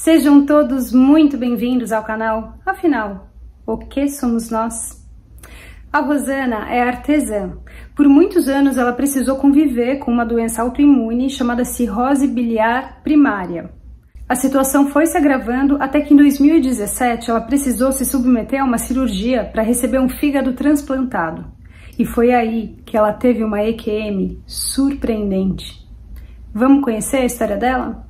Sejam todos muito bem-vindos ao canal. Afinal, o que somos nós? A Rosana é artesã. Por muitos anos ela precisou conviver com uma doença autoimune chamada cirrose biliar primária. A situação foi se agravando até que em 2017 ela precisou se submeter a uma cirurgia para receber um fígado transplantado. E foi aí que ela teve uma EQM surpreendente. Vamos conhecer a história dela?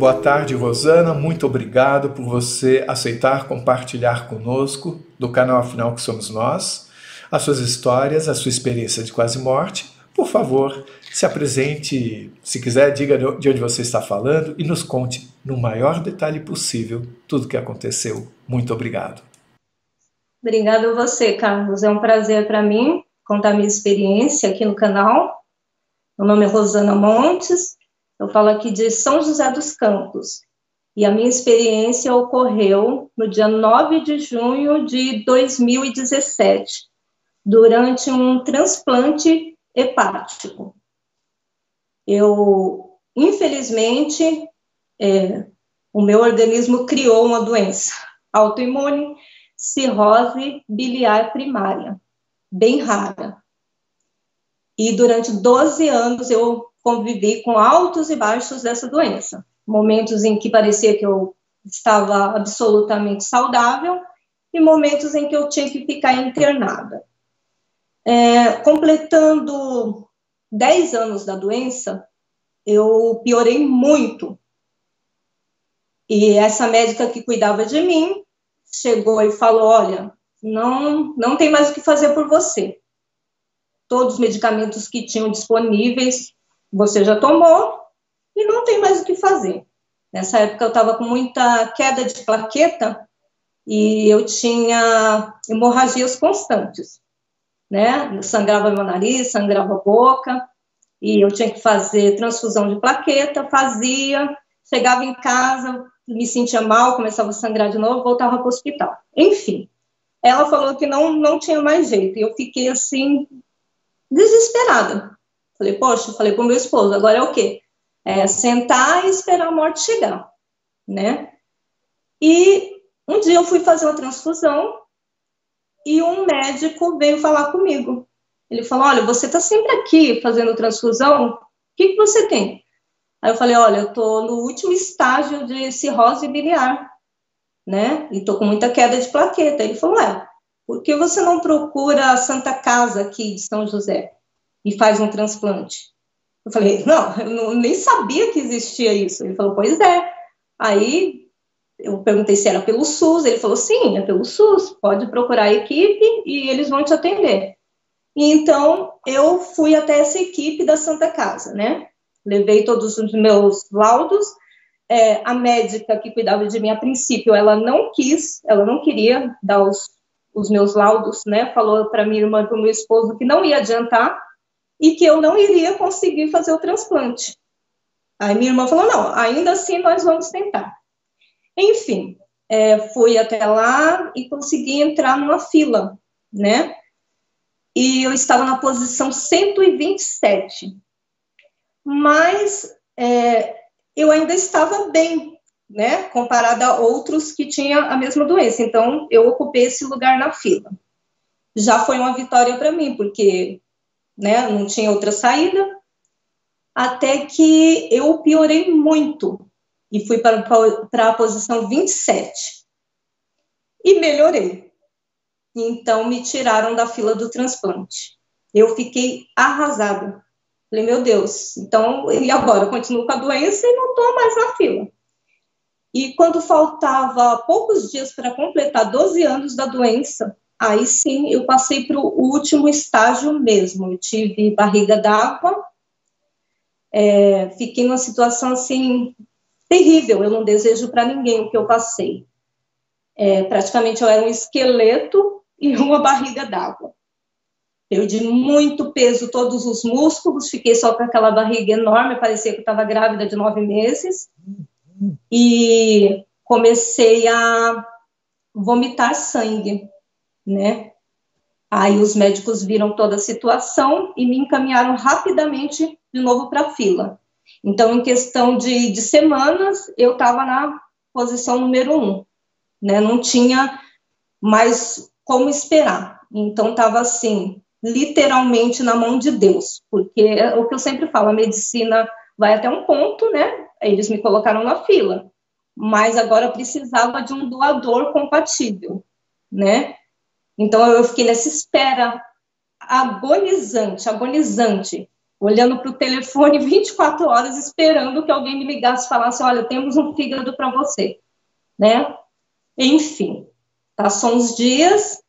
Boa tarde, Rosana. Muito obrigado por você aceitar compartilhar conosco do canal Afinal que Somos Nós, as suas histórias, a sua experiência de quase morte. Por favor, se apresente, se quiser, diga de onde você está falando e nos conte no maior detalhe possível tudo o que aconteceu. Muito obrigado. Obrigada a você, Carlos. É um prazer para mim contar minha experiência aqui no canal. Meu nome é Rosana Montes, eu falo aqui de São José dos Campos. E a minha experiência ocorreu no dia 9 de junho de 2017, durante um transplante hepático. Eu, infelizmente, é, o meu organismo criou uma doença autoimune cirrose biliar primária, bem rara. E durante 12 anos eu convivi com altos e baixos dessa doença. Momentos em que parecia que eu estava absolutamente saudável e momentos em que eu tinha que ficar internada. É, completando 10 anos da doença, eu piorei muito. E essa médica que cuidava de mim chegou e falou: Olha, não, não tem mais o que fazer por você. Todos os medicamentos que tinham disponíveis você já tomou e não tem mais o que fazer. Nessa época eu estava com muita queda de plaqueta e eu tinha hemorragias constantes, né? Sangrava meu nariz, sangrava a boca e eu tinha que fazer transfusão de plaqueta, fazia, chegava em casa, me sentia mal, começava a sangrar de novo, voltava para o hospital. Enfim, ela falou que não, não tinha mais jeito. E eu fiquei assim, desesperada. Falei, poxa, falei para o meu esposo, agora é o quê? É sentar e esperar a morte chegar, né? E um dia eu fui fazer uma transfusão e um médico veio falar comigo. Ele falou: Olha, você está sempre aqui fazendo transfusão, o que, que você tem? Aí eu falei, olha, eu tô no último estágio de cirrose biliar, né? E tô com muita queda de plaqueta. Ele falou, é, por que você não procura a Santa Casa aqui de São José e faz um transplante? Eu falei, não, eu não, nem sabia que existia isso. Ele falou, pois é. Aí eu perguntei se era pelo SUS, ele falou, sim, é pelo SUS, pode procurar a equipe e eles vão te atender. E então eu fui até essa equipe da Santa Casa, né? levei todos os meus laudos. É, a médica que cuidava de mim a princípio, ela não quis, ela não queria dar os, os meus laudos, né? Falou para minha irmã e para o meu esposo que não ia adiantar e que eu não iria conseguir fazer o transplante. Aí minha irmã falou: não, ainda assim nós vamos tentar. Enfim, é, fui até lá e consegui entrar numa fila, né? E eu estava na posição 127 mas é, eu ainda estava bem, né, comparada a outros que tinham a mesma doença. Então, eu ocupei esse lugar na fila. Já foi uma vitória para mim, porque, né, não tinha outra saída. Até que eu piorei muito e fui para, para a posição 27. E melhorei. Então, me tiraram da fila do transplante. Eu fiquei arrasada Falei, meu Deus, então, e agora? Eu continuo com a doença e não estou mais na fila. E quando faltava poucos dias para completar 12 anos da doença, aí sim eu passei para o último estágio mesmo. Eu tive barriga d'água, é, fiquei numa situação assim terrível. Eu não desejo para ninguém o que eu passei. É, praticamente eu era um esqueleto e uma barriga d'água. Perdi muito peso, todos os músculos, fiquei só com aquela barriga enorme, parecia que eu estava grávida de nove meses. E comecei a vomitar sangue, né? Aí os médicos viram toda a situação e me encaminharam rapidamente de novo para a fila. Então, em questão de, de semanas, eu estava na posição número um, né? Não tinha mais como esperar. Então, estava assim, literalmente na mão de Deus, porque é o que eu sempre falo, a medicina vai até um ponto, né? Eles me colocaram na fila, mas agora precisava de um doador compatível, né? Então eu fiquei nessa espera agonizante, agonizante, olhando para o telefone 24 horas, esperando que alguém me ligasse e falasse: Olha, temos um fígado para você, né? Enfim, passou uns dias,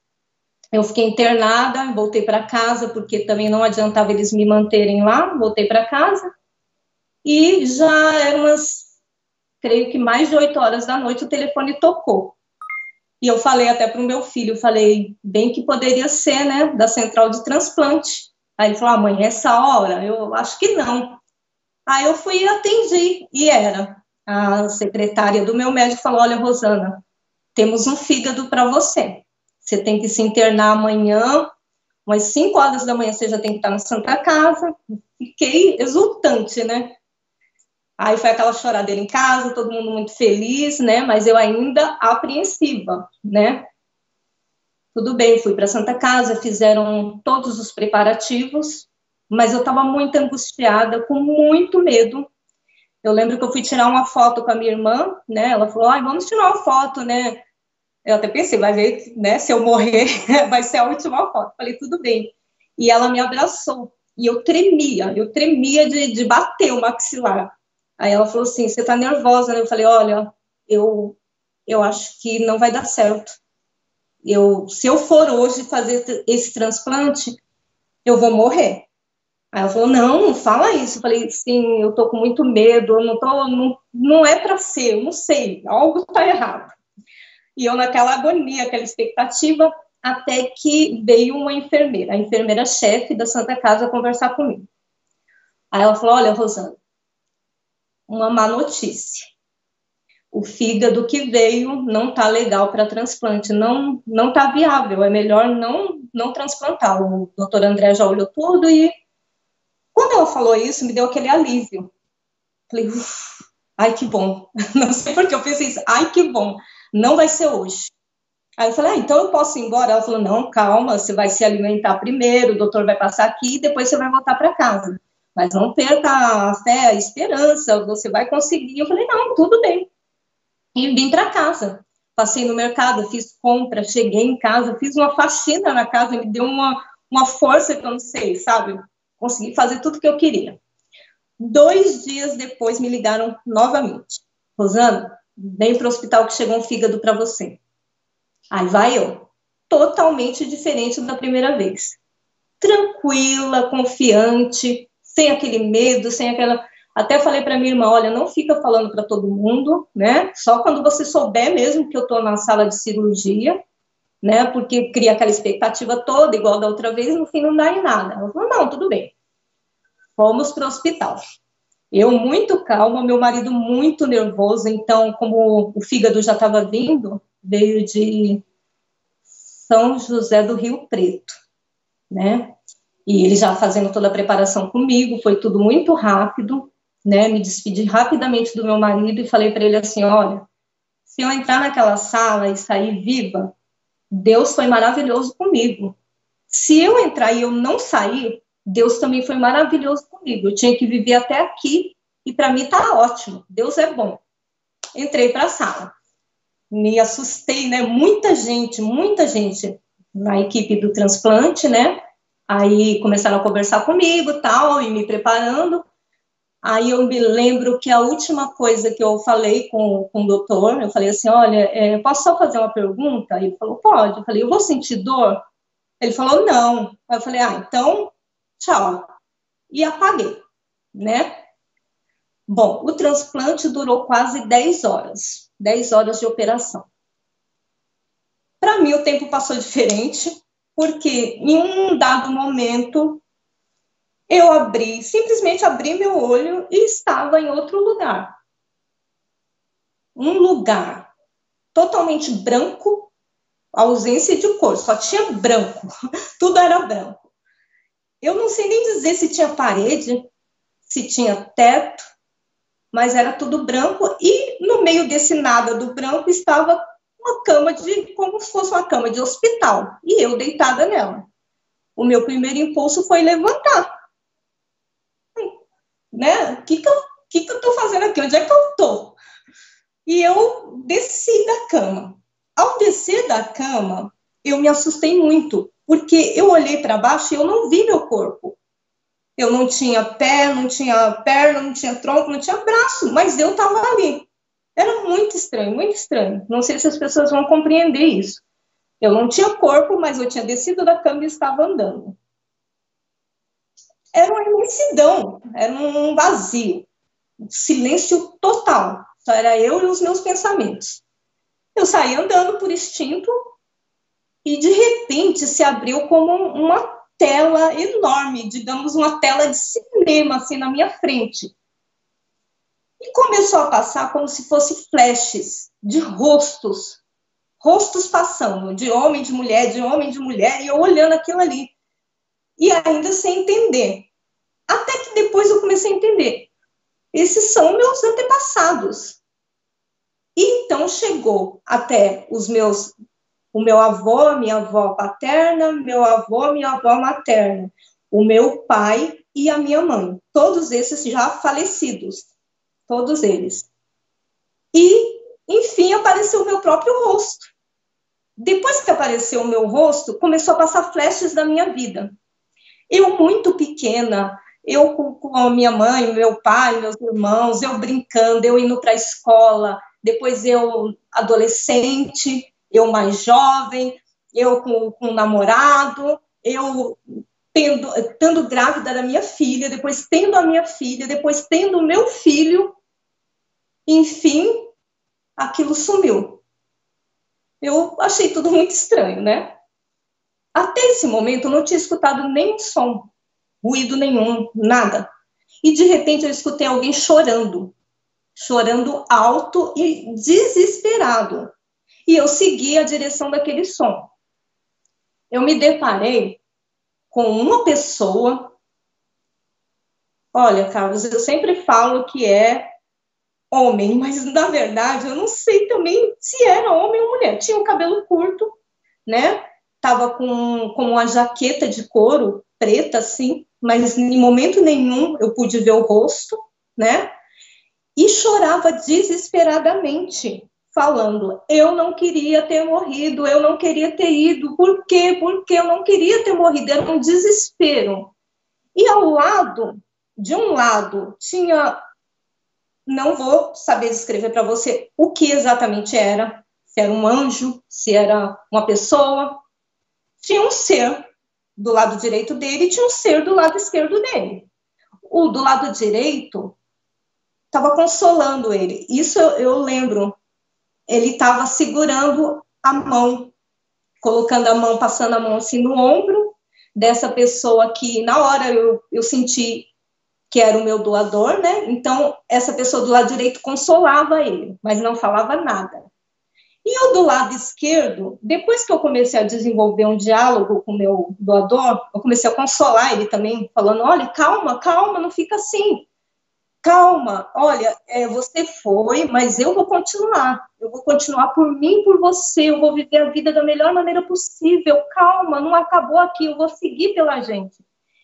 eu fiquei internada, voltei para casa, porque também não adiantava eles me manterem lá, voltei para casa, e já eram umas, creio que mais de oito horas da noite, o telefone tocou. E eu falei até para o meu filho, falei, bem que poderia ser, né, da central de transplante. Aí ele falou, ah, mãe, essa hora? Eu acho que não. Aí eu fui e atendi, e era. A secretária do meu médico falou, olha, Rosana, temos um fígado para você. Você tem que se internar amanhã, umas 5 horas da manhã você já tem que estar na Santa Casa. Fiquei exultante, né? Aí foi aquela choradeira em casa, todo mundo muito feliz, né? Mas eu ainda apreensiva, né? Tudo bem, fui para Santa Casa, fizeram todos os preparativos, mas eu estava muito angustiada, com muito medo. Eu lembro que eu fui tirar uma foto com a minha irmã, né? Ela falou: "Ai, vamos tirar uma foto, né?" Eu até pensei, vai ver, né? Se eu morrer, vai ser a última foto. Falei: "Tudo bem". E ela me abraçou e eu tremia, eu tremia de, de bater o maxilar. Aí ela falou assim: Você tá nervosa, né? Eu falei: Olha, eu, eu acho que não vai dar certo. Eu, se eu for hoje fazer esse transplante, eu vou morrer. Aí ela falou: Não, não fala isso. Eu falei: Sim, eu tô com muito medo, eu não tô, não, não é para ser, eu não sei, algo tá errado. E eu naquela agonia, aquela expectativa, até que veio uma enfermeira, a enfermeira-chefe da Santa Casa, conversar comigo. Aí ela falou: Olha, Rosana, uma má notícia. O fígado que veio não está legal para transplante, não não está viável, é melhor não não transplantar. O doutor André já olhou tudo e quando ela falou isso, me deu aquele alívio. Falei, ai que bom. Não sei porque eu pensei isso, ai que bom, não vai ser hoje. Aí eu falei, ah, então eu posso ir embora? Ela falou, não, calma, você vai se alimentar primeiro, o doutor vai passar aqui e depois você vai voltar para casa mas não perca a fé, a esperança, você vai conseguir. Eu falei, não, tudo bem. E vim para casa. Passei no mercado, fiz compra, cheguei em casa, fiz uma faxina na casa, me deu uma, uma força que eu não sei, sabe? Consegui fazer tudo que eu queria. Dois dias depois me ligaram novamente. Rosana, vem para o hospital que chegou um fígado para você. Aí vai eu. Totalmente diferente da primeira vez. Tranquila, confiante, sem aquele medo, sem aquela. Até falei para minha irmã, olha, não fica falando para todo mundo, né? Só quando você souber mesmo que eu estou na sala de cirurgia, né? Porque cria aquela expectativa toda, igual da outra vez, no fim não dá em nada. Ela falou, não, tudo bem. Fomos para o hospital. Eu muito calma, meu marido muito nervoso, então, como o fígado já estava vindo, veio de São José do Rio Preto, né? E ele já fazendo toda a preparação comigo, foi tudo muito rápido, né? Me despedi rapidamente do meu marido e falei para ele assim: olha, se eu entrar naquela sala e sair viva, Deus foi maravilhoso comigo. Se eu entrar e eu não sair, Deus também foi maravilhoso comigo. Eu tinha que viver até aqui e para mim tá ótimo. Deus é bom. Entrei para a sala. Me assustei, né? Muita gente, muita gente na equipe do transplante, né? Aí começaram a conversar comigo, tal, e me preparando. Aí eu me lembro que a última coisa que eu falei com, com o doutor, eu falei assim, olha, é, posso só fazer uma pergunta? Ele falou, pode. Eu falei, eu vou sentir dor? Ele falou, não. Aí eu falei, ah, então, tchau. E apaguei, né? Bom, o transplante durou quase 10 horas, 10 horas de operação. Para mim, o tempo passou diferente, porque em um dado momento eu abri, simplesmente abri meu olho e estava em outro lugar. Um lugar totalmente branco, ausência de cor, só tinha branco, tudo era branco. Eu não sei nem dizer se tinha parede, se tinha teto, mas era tudo branco e no meio desse nada do branco estava uma cama de como se fosse uma cama de hospital e eu deitada nela. O meu primeiro impulso foi levantar. Né? O que que eu, que que eu tô fazendo aqui? Onde é que eu tô? E eu desci da cama. Ao descer da cama, eu me assustei muito, porque eu olhei para baixo e eu não vi meu corpo. Eu não tinha pé, não tinha perna, não tinha tronco, não tinha braço, mas eu estava ali. Era muito estranho, muito estranho. Não sei se as pessoas vão compreender isso. Eu não tinha corpo, mas eu tinha descido da cama e estava andando. Era uma imensidão, era um vazio, um silêncio total. Só era eu e os meus pensamentos. Eu saí andando por instinto e de repente se abriu como uma tela enorme, digamos, uma tela de cinema, assim, na minha frente. E começou a passar como se fosse flashes de rostos, rostos passando, de homem, de mulher, de homem, de mulher, e eu olhando aquilo ali. E ainda sem entender. Até que depois eu comecei a entender. Esses são meus antepassados. E então chegou até os meus o meu avô, minha avó paterna, meu avô, minha avó materna, o meu pai e a minha mãe, todos esses já falecidos, todos eles. E, enfim, apareceu o meu próprio rosto. Depois que apareceu o meu rosto, começou a passar flashes da minha vida. Eu, muito pequena, eu com a minha mãe, meu pai, meus irmãos, eu brincando, eu indo para a escola, depois eu adolescente, eu mais jovem, eu com, com um namorado, eu tendo, tendo grávida da minha filha, depois tendo a minha filha, depois tendo o meu filho, enfim, aquilo sumiu. Eu achei tudo muito estranho, né? Até esse momento eu não tinha escutado nenhum som, ruído nenhum, nada. E de repente eu escutei alguém chorando, chorando alto e desesperado e eu segui a direção daquele som. Eu me deparei com uma pessoa. Olha, Carlos, eu sempre falo que é homem, mas na verdade eu não sei também se era homem ou mulher. Tinha o um cabelo curto, né? Tava com, com uma jaqueta de couro preta, assim, mas em momento nenhum eu pude ver o rosto, né? E chorava desesperadamente falando: eu não queria ter morrido, eu não queria ter ido. Por quê? Porque eu não queria ter morrido. Era um desespero. E ao lado, de um lado, tinha. Não vou saber descrever para você o que exatamente era, se era um anjo, se era uma pessoa. Tinha um ser do lado direito dele e tinha um ser do lado esquerdo dele. O do lado direito estava consolando ele. Isso eu, eu lembro ele estava segurando a mão, colocando a mão, passando a mão assim no ombro dessa pessoa que na hora eu, eu senti que era o meu doador, né? Então, essa pessoa do lado direito consolava ele, mas não falava nada. E o do lado esquerdo, depois que eu comecei a desenvolver um diálogo com o meu doador, eu comecei a consolar ele também, falando: olha, calma, calma, não fica assim calma, olha, é, você foi, mas eu vou continuar. Eu vou continuar por mim, por você. Eu vou viver a vida da melhor maneira possível. Calma, não acabou aqui. Eu vou seguir pela gente.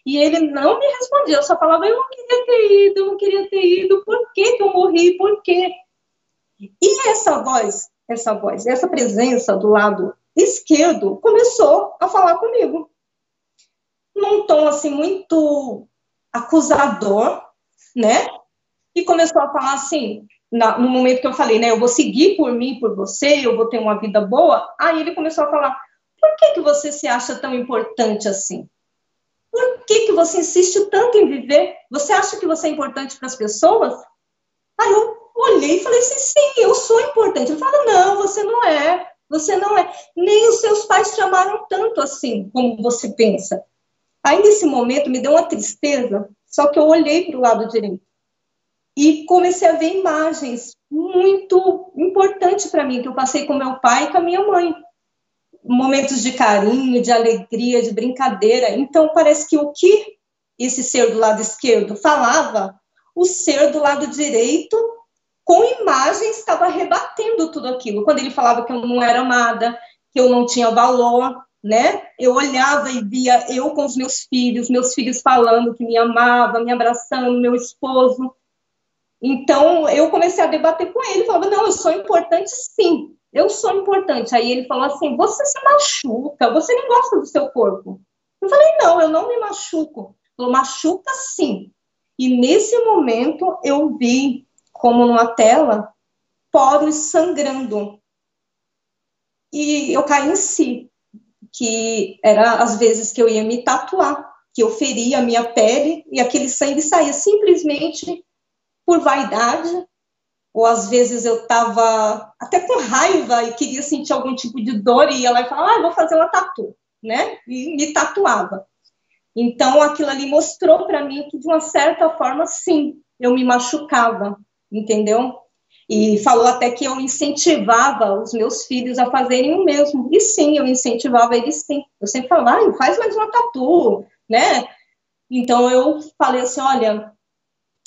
E ele não me respondia. Eu só falava, eu não queria ter ido, eu não queria ter ido. Por que, que eu morri? Por quê? E essa voz, essa voz, essa presença do lado esquerdo começou a falar comigo. Num tom assim muito acusador, né? e começou a falar assim, na, no momento que eu falei, né, eu vou seguir por mim, por você, eu vou ter uma vida boa, aí ele começou a falar, por que, que você se acha tão importante assim? Por que, que você insiste tanto em viver? Você acha que você é importante para as pessoas? Aí eu olhei e falei assim, sim, eu sou importante. Ele falou, não, você não é, você não é. Nem os seus pais te amaram tanto assim, como você pensa. Aí, nesse momento, me deu uma tristeza, só que eu olhei para o lado direito e comecei a ver imagens muito importantes para mim, que eu passei com meu pai e com a minha mãe. Momentos de carinho, de alegria, de brincadeira. Então, parece que o que esse ser do lado esquerdo falava, o ser do lado direito, com imagens, estava rebatendo tudo aquilo. Quando ele falava que eu não era amada, que eu não tinha valor, né? Eu olhava e via eu com os meus filhos, meus filhos falando que me amava, me abraçando, meu esposo. Então, eu comecei a debater com ele, falava, não, eu sou importante sim, eu sou importante. Aí ele falou assim, você se machuca, você não gosta do seu corpo. Eu falei, não, eu não me machuco. Falou, machuca sim. E nesse momento eu vi, como numa tela, poros sangrando. E eu caí em si, que era às vezes que eu ia me tatuar, que eu feria a minha pele e aquele sangue saía simplesmente por vaidade, ou às vezes eu estava até com raiva e queria sentir algum tipo de dor e ia lá e falava, ah, vou fazer uma tatu, né? E me tatuava. Então, aquilo ali mostrou para mim que, de uma certa forma, sim, eu me machucava, entendeu? E falou até que eu incentivava os meus filhos a fazerem o mesmo. E sim, eu incentivava eles sim. Eu sempre falava, ah, faz mais uma tatu, né? Então, eu falei assim, olha,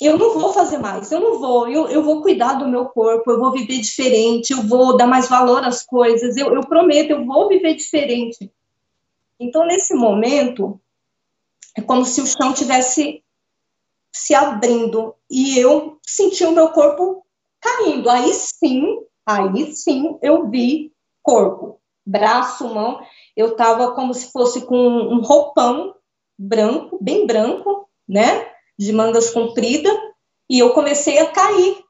eu não vou fazer mais, eu não vou, eu, eu vou cuidar do meu corpo, eu vou viver diferente, eu vou dar mais valor às coisas, eu, eu prometo, eu vou viver diferente. Então, nesse momento, é como se o chão tivesse se abrindo e eu senti o meu corpo caindo. Aí sim, aí sim eu vi corpo, braço, mão. Eu estava como se fosse com um roupão branco, bem branco, né? De mangas compridas, e eu comecei a cair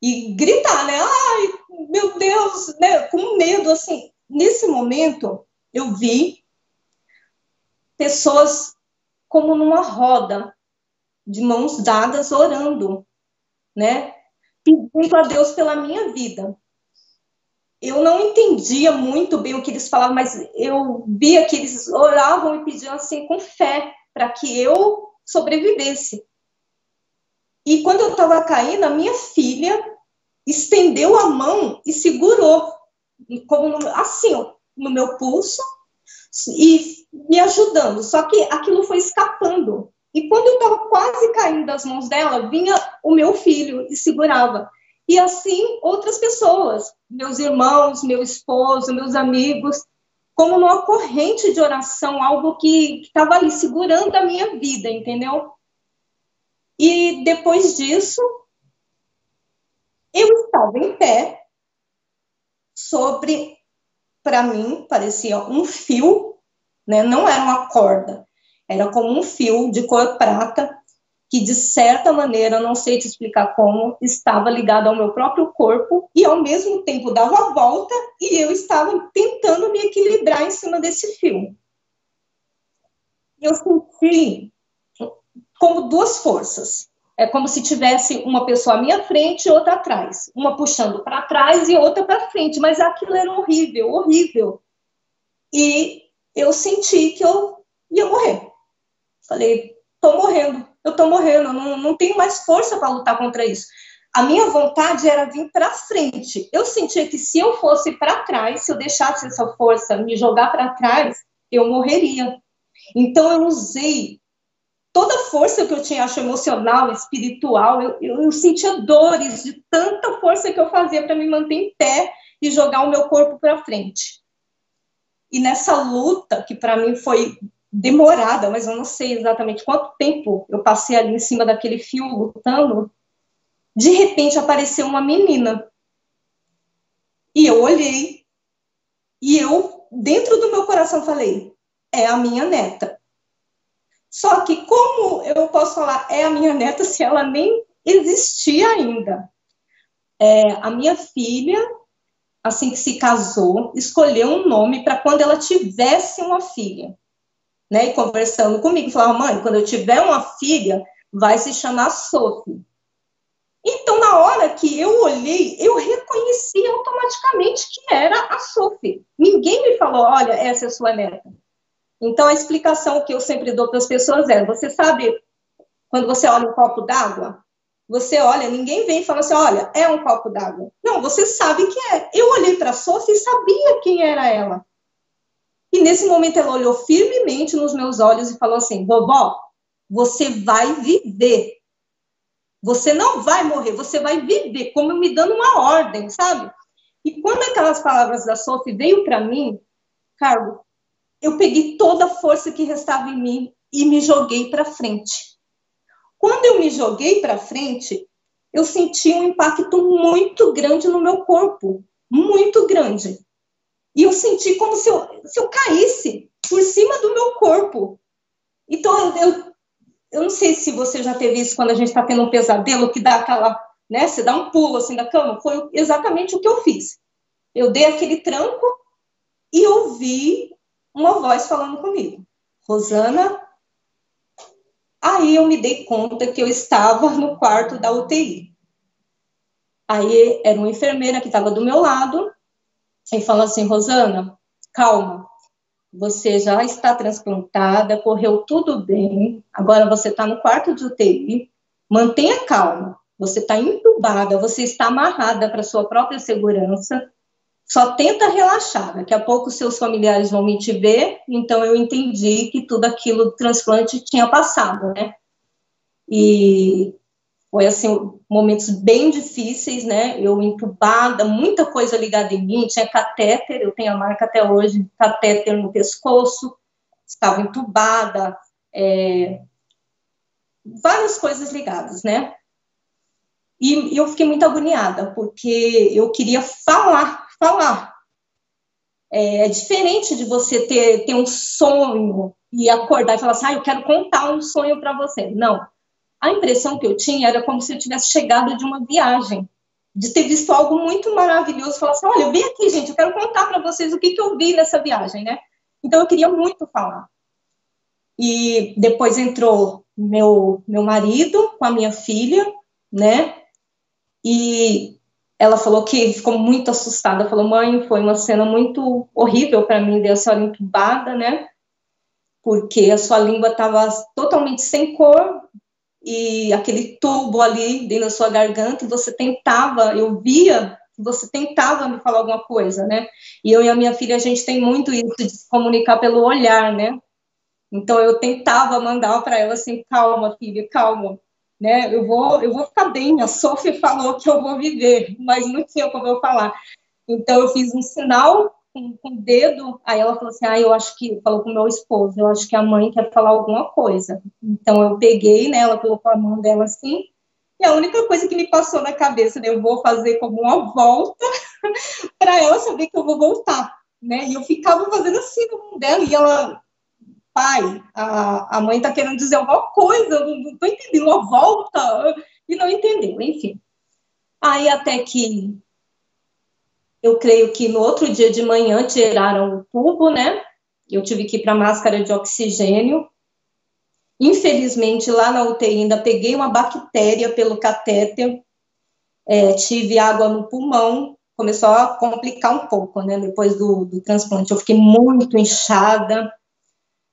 e gritar, né? Ai, meu Deus, né? Com medo, assim. Nesse momento, eu vi pessoas como numa roda, de mãos dadas, orando, né? Pedindo a Deus pela minha vida. Eu não entendia muito bem o que eles falavam, mas eu via que eles oravam e pediam assim com fé para que eu sobrevivesse. E quando eu estava caindo, a minha filha estendeu a mão e segurou, como assim, no meu pulso, e me ajudando. Só que aquilo foi escapando. E quando eu estava quase caindo das mãos dela, vinha o meu filho e segurava. E assim, outras pessoas, meus irmãos, meu esposo, meus amigos, como numa corrente de oração, algo que estava ali segurando a minha vida, entendeu? E depois disso, eu estava em pé, sobre, para mim, parecia um fio, né? não era uma corda, era como um fio de cor prata, que de certa maneira, não sei te explicar como, estava ligado ao meu próprio corpo e ao mesmo tempo dava a volta e eu estava tentando me equilibrar em cima desse fio. Eu senti como duas forças. É como se tivesse uma pessoa à minha frente e outra atrás. Uma puxando para trás e outra para frente. Mas aquilo era horrível, horrível. E eu senti que eu ia morrer. Falei, tô morrendo eu estou morrendo, não, não tenho mais força para lutar contra isso. A minha vontade era vir para frente. Eu sentia que se eu fosse para trás, se eu deixasse essa força me jogar para trás, eu morreria. Então eu usei toda a força que eu tinha, acho emocional, espiritual, eu, eu, eu sentia dores de tanta força que eu fazia para me manter em pé e jogar o meu corpo para frente. E nessa luta, que para mim foi demorada, mas eu não sei exatamente quanto tempo eu passei ali em cima daquele fio lutando. De repente apareceu uma menina. E eu olhei. E eu, dentro do meu coração, falei: é a minha neta. Só que, como eu posso falar é a minha neta se ela nem existia ainda? É, a minha filha, assim que se casou, escolheu um nome para quando ela tivesse uma filha né, e conversando comigo, falava, mãe, quando eu tiver uma filha, vai se chamar Sophie. Então, na hora que eu olhei, eu reconheci automaticamente que era a Sophie. Ninguém me falou, olha, essa é a sua neta. Então, a explicação que eu sempre dou para as pessoas é: você sabe, quando você olha um copo d'água, você olha, ninguém vem e fala assim: olha, é um copo d'água. Não, você sabe que é. Eu olhei para a Sophie e sabia quem era ela. E nesse momento ela olhou firmemente nos meus olhos e falou assim: vovó, você vai viver. Você não vai morrer, você vai viver, como me dando uma ordem, sabe? E quando aquelas palavras da Sophie veio para mim, Carlos, eu peguei toda a força que restava em mim e me joguei para frente. Quando eu me joguei para frente, eu senti um impacto muito grande no meu corpo, muito grande. E eu senti como se eu, se eu caísse por cima do meu corpo. Então, eu, eu não sei se você já teve isso quando a gente está tendo um pesadelo, que dá aquela, né, você dá um pulo assim da cama. Foi exatamente o que eu fiz. Eu dei aquele tranco e ouvi uma voz falando comigo. Rosana, Aí eu me dei conta que eu estava no quarto da UTI. Aí era uma enfermeira que estava do meu lado e falou assim: Rosana, calma, você já está transplantada, correu tudo bem, agora você está no quarto de UTI, mantenha calma, você está entubada, você está amarrada para sua própria segurança, só tenta relaxar. Daqui a pouco seus familiares vão me te ver, então eu entendi que tudo aquilo do transplante tinha passado, né? E foi assim momentos bem difíceis, né? Eu entubada, muita coisa ligada em mim, tinha catéter, eu tenho a marca até hoje, catéter no pescoço, estava entubada, é, várias coisas ligadas, né? E, e eu fiquei muito agoniada, porque eu queria falar falar. É, é diferente de você ter, ter um sonho e acordar e falar assim, ah, eu quero contar um sonho para você. Não. A impressão que eu tinha era como se eu tivesse chegado de uma viagem, de ter visto algo muito maravilhoso, falar assim, olha, vem aqui, gente, eu quero contar para vocês o que, que eu vi nessa viagem, né? Então eu queria muito falar. E depois entrou meu meu marido com a minha filha, né? E ela falou que ficou muito assustada, falou, mãe, foi uma cena muito horrível para mim ver a senhora entubada, né? Porque a sua língua estava totalmente sem cor e aquele tubo ali dentro da sua garganta você tentava, eu via você tentava me falar alguma coisa, né? E eu e a minha filha, a gente tem muito isso de se comunicar pelo olhar, né? Então eu tentava mandar para ela assim, calma, filha, calma né? Eu vou, eu vou ficar bem. A Sophie falou que eu vou viver, mas não tinha como eu falar. Então eu fiz um sinal com, o dedo. Aí ela falou assim: "Ah, eu acho que falou com meu esposo. Eu acho que a mãe quer falar alguma coisa". Então eu peguei, né? Ela colocou a mão dela assim. E a única coisa que me passou na cabeça, né, eu vou fazer como uma volta para ela saber que eu vou voltar, né? E eu ficava fazendo assim na mão dela e ela pai, a, a mãe está querendo dizer alguma coisa, não estou entendendo, uma volta, e não entendeu, enfim. Aí até que eu creio que no outro dia de manhã tiraram o tubo, né? Eu tive que ir para máscara de oxigênio. Infelizmente, lá na UTI ainda peguei uma bactéria pelo catéter, é, tive água no pulmão, começou a complicar um pouco, né? Depois do, do transplante, eu fiquei muito inchada,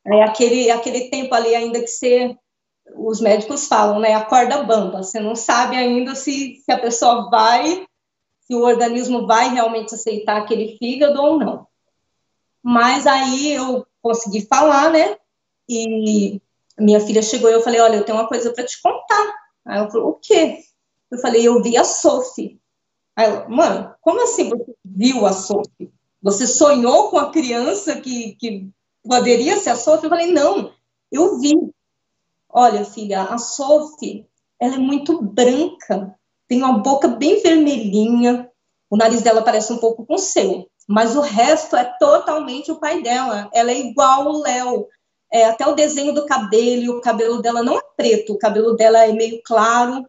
é aquele, aquele tempo ali ainda que você, os médicos falam, né, a corda bamba, você não sabe ainda se, se a pessoa vai, se o organismo vai realmente aceitar aquele fígado ou não. Mas aí eu consegui falar, né, e minha filha chegou e eu falei, olha, eu tenho uma coisa para te contar. Aí ela falou, o quê? Eu falei, eu vi a Sophie. Aí ela, mano, como assim você viu a Sophie? Você sonhou com a criança que, que poderia ser a Sophie? Eu falei, não, eu vi. Olha, filha, a Sophie, ela é muito branca, tem uma boca bem vermelhinha, o nariz dela parece um pouco com o seu, mas o resto é totalmente o pai dela. Ela é igual o Léo. É, até o desenho do cabelo, o cabelo dela não é preto, o cabelo dela é meio claro.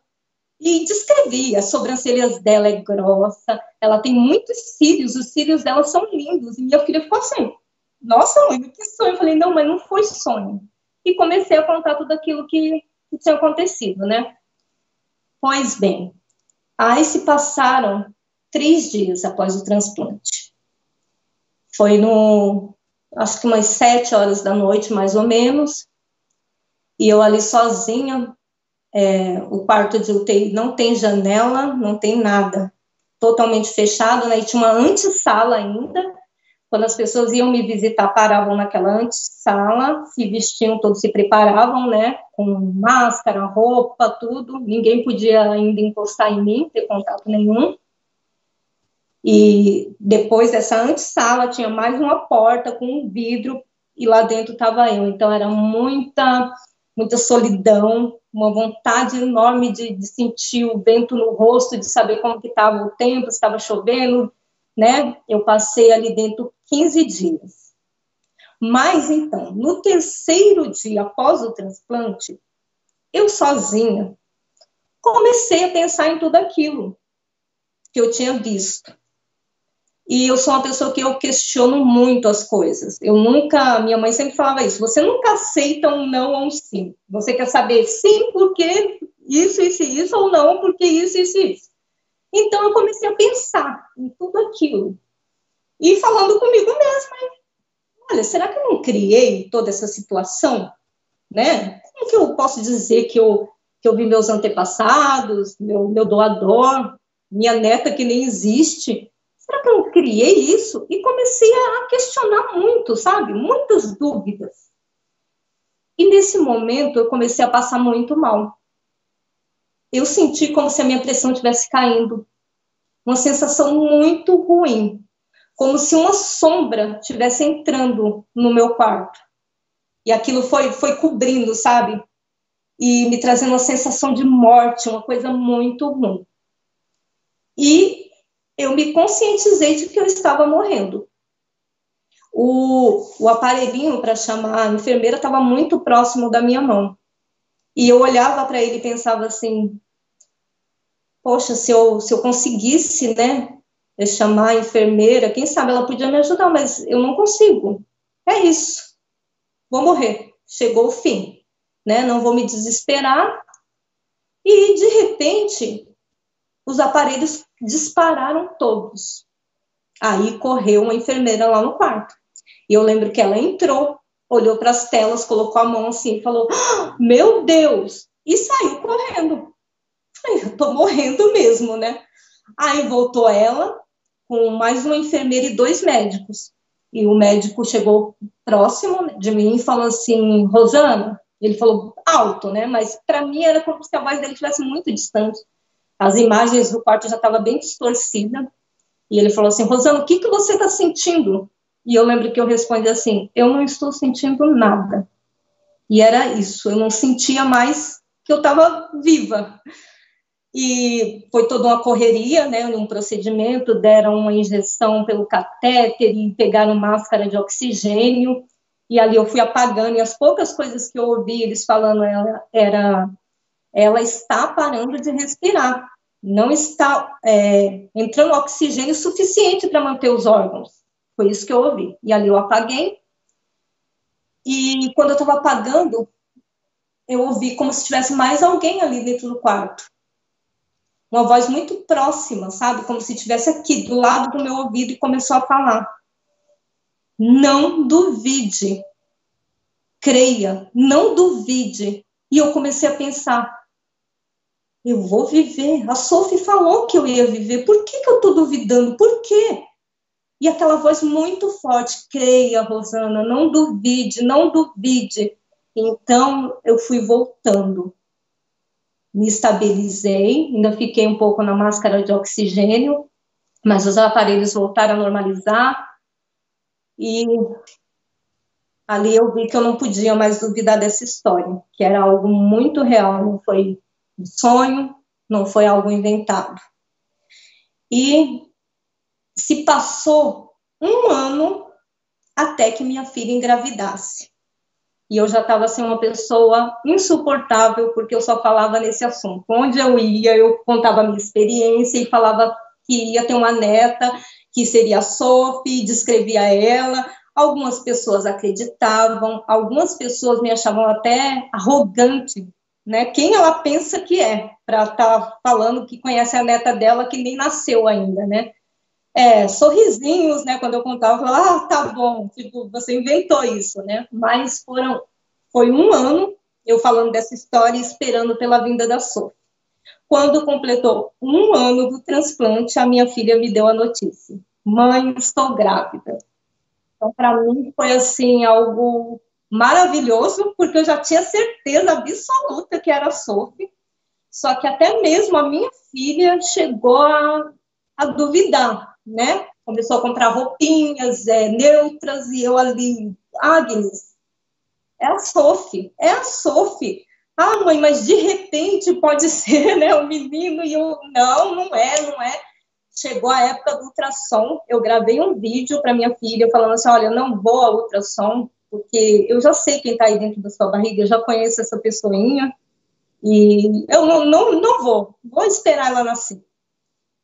E descrevi, as sobrancelhas dela é grossa, ela tem muitos cílios, os cílios dela são lindos. E minha filha ficou assim, nossa, mãe, que sonho. Eu falei, não, mas não foi sonho. E comecei a contar tudo aquilo que, que tinha acontecido, né? Pois bem, aí se passaram três dias após o transplante. Foi no, acho que umas sete horas da noite, mais ou menos, e eu ali sozinha, é, o quarto de UTI não tem janela, não tem nada, totalmente fechado, né? E tinha uma antessala ainda, quando as pessoas iam me visitar, paravam naquela antessala, se vestiam todos, se preparavam, né, com máscara, roupa, tudo, ninguém podia ainda encostar em mim, ter contato nenhum. E depois dessa antessala tinha mais uma porta com um vidro e lá dentro estava eu. Então era muita, muita solidão, uma vontade enorme de, de sentir o vento no rosto, de saber como que estava o tempo, se estava chovendo, né? Eu passei ali dentro 15 dias. Mas então, no terceiro dia após o transplante, eu sozinha comecei a pensar em tudo aquilo que eu tinha visto. E eu sou uma pessoa que eu questiono muito as coisas. Eu nunca, minha mãe sempre falava isso, você nunca aceita um não ou um sim. Você quer saber sim porque isso, isso, isso, ou não porque isso, isso, isso. Então eu comecei a pensar em tudo aquilo. E falando comigo mesma, olha, será que eu não criei toda essa situação? Né? Como que eu posso dizer que eu, que eu vi meus antepassados, meu, meu doador, minha neta que nem existe? será que eu não criei isso? E comecei a questionar muito, sabe? Muitas dúvidas. E nesse momento eu comecei a passar muito mal. Eu senti como se a minha pressão estivesse caindo. Uma sensação muito ruim. Como se uma sombra estivesse entrando no meu quarto. E aquilo foi, foi cobrindo, sabe? E me trazendo uma sensação de morte, uma coisa muito ruim. E eu me conscientizei de que eu estava morrendo. O, o aparelhinho para chamar a enfermeira estava muito próximo da minha mão. E eu olhava para ele e pensava assim: poxa, se eu, se eu conseguisse, né, chamar a enfermeira, quem sabe ela podia me ajudar, mas eu não consigo. É isso. Vou morrer. Chegou o fim, né? Não vou me desesperar. E de repente, os aparelhos dispararam todos. Aí correu uma enfermeira lá no quarto. E eu lembro que ela entrou, olhou para as telas, colocou a mão assim e falou: ah, Meu Deus! E saiu correndo. Eu tô morrendo mesmo, né? Aí voltou ela com mais uma enfermeira e dois médicos. E o médico chegou próximo de mim e falou assim: Rosana, ele falou alto, né? Mas para mim era como se a voz dele estivesse muito distante. As imagens do quarto já estavam bem distorcidas. E ele falou assim: Rosana, o que, que você está sentindo? E eu lembro que eu respondi assim: eu não estou sentindo nada. E era isso, eu não sentia mais que eu estava viva. E foi toda uma correria, né, um procedimento, deram uma injeção pelo catéter e pegaram máscara de oxigênio, e ali eu fui apagando, e as poucas coisas que eu ouvi eles falando era, era ela está parando de respirar, não está é, entrando oxigênio suficiente para manter os órgãos. Foi isso que eu ouvi. E ali eu apaguei. E quando eu estava apagando, eu ouvi como se tivesse mais alguém ali dentro do quarto. Uma voz muito próxima, sabe? Como se estivesse aqui, do lado do meu ouvido, e começou a falar. Não duvide. Creia, não duvide. E eu comecei a pensar: eu vou viver. A Sophie falou que eu ia viver. Por que, que eu estou duvidando? Por quê? E aquela voz muito forte, creia, Rosana, não duvide, não duvide. Então eu fui voltando. Me estabilizei, ainda fiquei um pouco na máscara de oxigênio, mas os aparelhos voltaram a normalizar. E ali eu vi que eu não podia mais duvidar dessa história, que era algo muito real, não foi um sonho, não foi algo inventado. E se passou um ano até que minha filha engravidasse. E eu já estava assim uma pessoa insuportável porque eu só falava nesse assunto. Onde eu ia, eu contava a minha experiência e falava que ia ter uma neta que seria a Sophie, descrevia ela. Algumas pessoas acreditavam, algumas pessoas me achavam até arrogante né? Quem ela pensa que é, para estar tá falando que conhece a neta dela que nem nasceu ainda, né? É, sorrisinhos, né? Quando eu contava, eu falava, ah, tá bom, tipo, você inventou isso, né? Mas foram, foi um ano eu falando dessa história esperando pela vinda da Sophie. Quando completou um ano do transplante, a minha filha me deu a notícia: mãe, estou grávida. Então, para mim, foi assim algo maravilhoso, porque eu já tinha certeza absoluta que era Sophie, só que até mesmo a minha filha chegou a, a duvidar, né? Começou a comprar roupinhas é, neutras e eu ali, Agnes, é a Sophie, é a Sophie. Ah, mãe, mas de repente pode ser, né, um menino e eu, não, não é, não é. Chegou a época do ultrassom, eu gravei um vídeo para minha filha falando assim, olha, eu não vou ao ultrassom, porque eu já sei quem está aí dentro da sua barriga, eu já conheço essa pessoinha, e eu não, não, não vou, vou esperar ela nascer.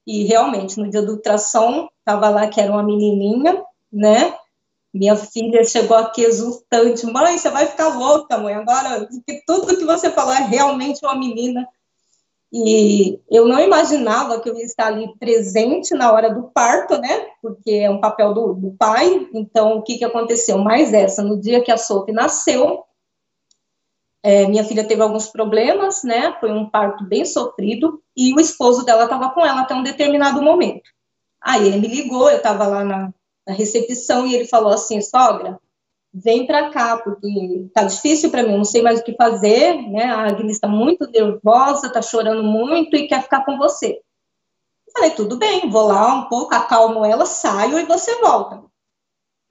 E realmente, no dia do ultrassom, estava lá que era uma menininha, né? Minha filha chegou aqui exultante, mãe, você vai ficar louca, mãe, agora, que tudo que você falou é realmente uma menina. E eu não imaginava que eu ia estar ali presente na hora do parto, né? Porque é um papel do, do pai. Então, o que, que aconteceu? Mais essa, no dia que a Sophie nasceu, é, minha filha teve alguns problemas, né? Foi um parto bem sofrido e o esposo dela estava com ela até um determinado momento. Aí ele me ligou, eu estava lá na, na recepção e ele falou assim, sogra, vem para cá, porque tá difícil para mim, eu não sei mais o que fazer, né? A Agnes está muito nervosa, tá chorando muito e quer ficar com você. Eu falei, tudo bem, vou lá um pouco, acalmo ela, saio e você volta.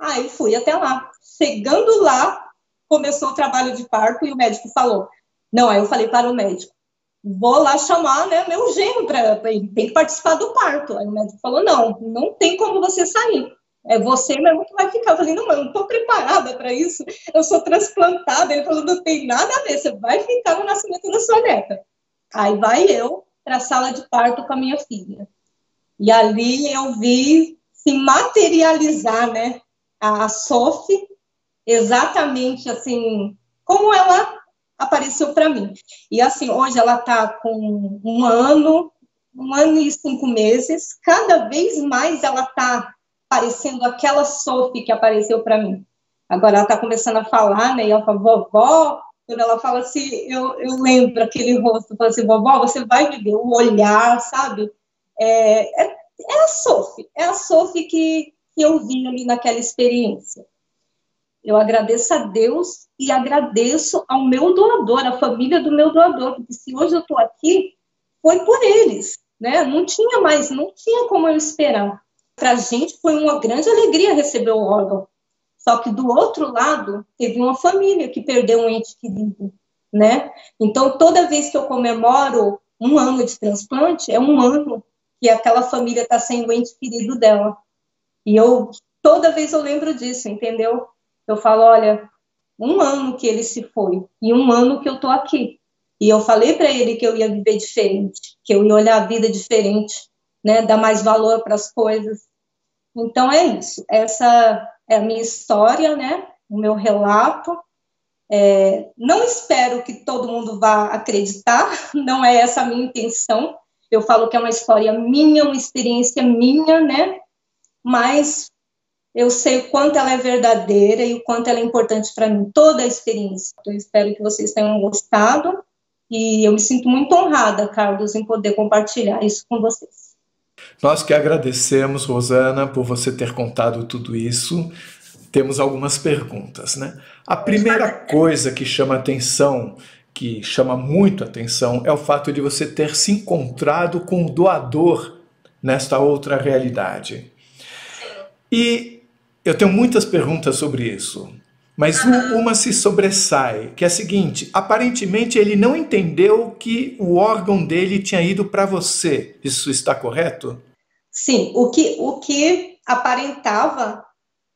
Aí fui até lá. Chegando lá, começou o trabalho de parto e o médico falou: Não, aí eu falei para o médico: Vou lá chamar né, meu genro para tem que participar do parto. Aí o médico falou: Não, não tem como você sair. É você mesmo que vai ficar. Eu falei, não, mas eu não estou preparada para isso. Eu sou transplantada. Ele falou, não tem nada a ver, você vai ficar no nascimento da sua neta. Aí vai eu para a sala de parto com a minha filha. E ali eu vi se materializar, né, a Sophie, exatamente assim, como ela apareceu para mim. E assim, hoje ela está com um ano, um ano e cinco meses, cada vez mais ela está parecendo aquela Sophie que apareceu para mim. Agora ela está começando a falar, né? E ela fala, vovó, quando ela fala assim, eu, eu lembro aquele rosto, fala assim, vovó, você vai me ver, o olhar, sabe? É, é, é a Sophie, é a Sophie que, que eu vi ali naquela experiência. Eu agradeço a Deus e agradeço ao meu doador, à família do meu doador, porque se hoje eu estou aqui, foi por eles, né? Não tinha mais, não tinha como eu esperar para a gente foi uma grande alegria receber o órgão. Só que do outro lado, teve uma família que perdeu um ente querido, né? Então, toda vez que eu comemoro um ano de transplante, é um ano que aquela família está sem o ente querido dela. E eu, toda vez eu lembro disso, entendeu? Eu falo, olha, um ano que ele se foi e um ano que eu tô aqui. E eu falei para ele que eu ia viver diferente, que eu ia olhar a vida diferente, né, dar mais valor para as coisas. Então é isso. Essa é a minha história, né? O meu relato. É, não espero que todo mundo vá acreditar, não é essa a minha intenção. Eu falo que é uma história minha, uma experiência minha, né? Mas eu sei o quanto ela é verdadeira e o quanto ela é importante para mim, toda a experiência. Eu espero que vocês tenham gostado e eu me sinto muito honrada, Carlos, em poder compartilhar isso com vocês. Nós que agradecemos, Rosana, por você ter contado tudo isso. Temos algumas perguntas, né? A primeira coisa que chama atenção, que chama muito atenção, é o fato de você ter se encontrado com o doador nesta outra realidade. E eu tenho muitas perguntas sobre isso, mas uma se sobressai, que é a seguinte: aparentemente ele não entendeu que o órgão dele tinha ido para você. Isso está correto? Sim, o que, o que aparentava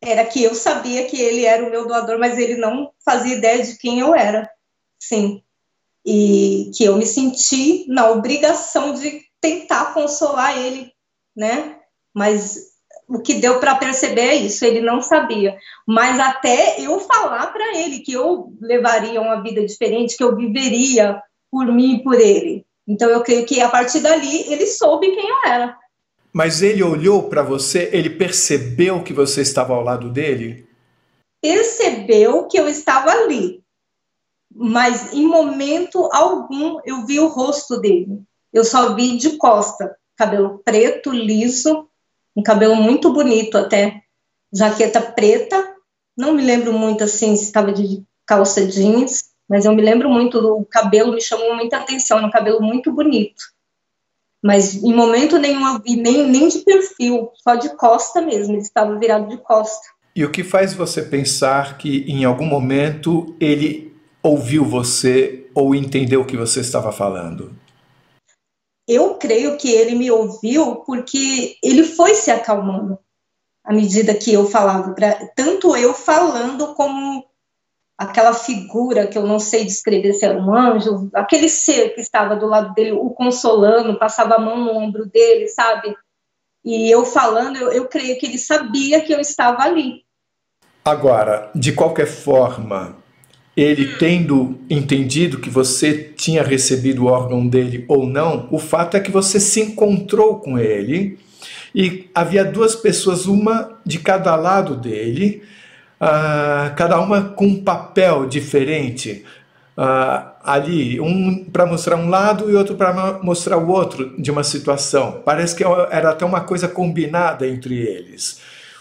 era que eu sabia que ele era o meu doador, mas ele não fazia ideia de quem eu era. Sim. E que eu me senti na obrigação de tentar consolar ele, né? Mas o que deu para perceber é isso, ele não sabia. Mas até eu falar para ele que eu levaria uma vida diferente, que eu viveria por mim e por ele. Então eu creio que a partir dali ele soube quem eu era. Mas ele olhou para você, ele percebeu que você estava ao lado dele? Percebeu que eu estava ali. Mas em momento algum eu vi o rosto dele. Eu só vi de costa, cabelo preto, liso, um cabelo muito bonito até. jaqueta preta, não me lembro muito assim se estava de calça jeans, mas eu me lembro muito do cabelo, me chamou muita atenção, um cabelo muito bonito. Mas em momento nenhum eu vi, nem, nem de perfil, só de costa mesmo, ele estava virado de costa. E o que faz você pensar que em algum momento ele ouviu você ou entendeu o que você estava falando? Eu creio que ele me ouviu porque ele foi se acalmando à medida que eu falava, pra, tanto eu falando como aquela figura que eu não sei descrever se era um anjo, aquele ser que estava do lado dele, o consolando, passava a mão no ombro dele, sabe? E eu falando, eu, eu creio que ele sabia que eu estava ali. Agora, de qualquer forma, ele tendo entendido que você tinha recebido o órgão dele ou não, o fato é que você se encontrou com ele e havia duas pessoas, uma de cada lado dele, uh, cada uma com um papel diferente. Uh, ali, um para mostrar um lado e outro para mostrar o outro de uma situação. Parece que era até uma coisa combinada entre eles,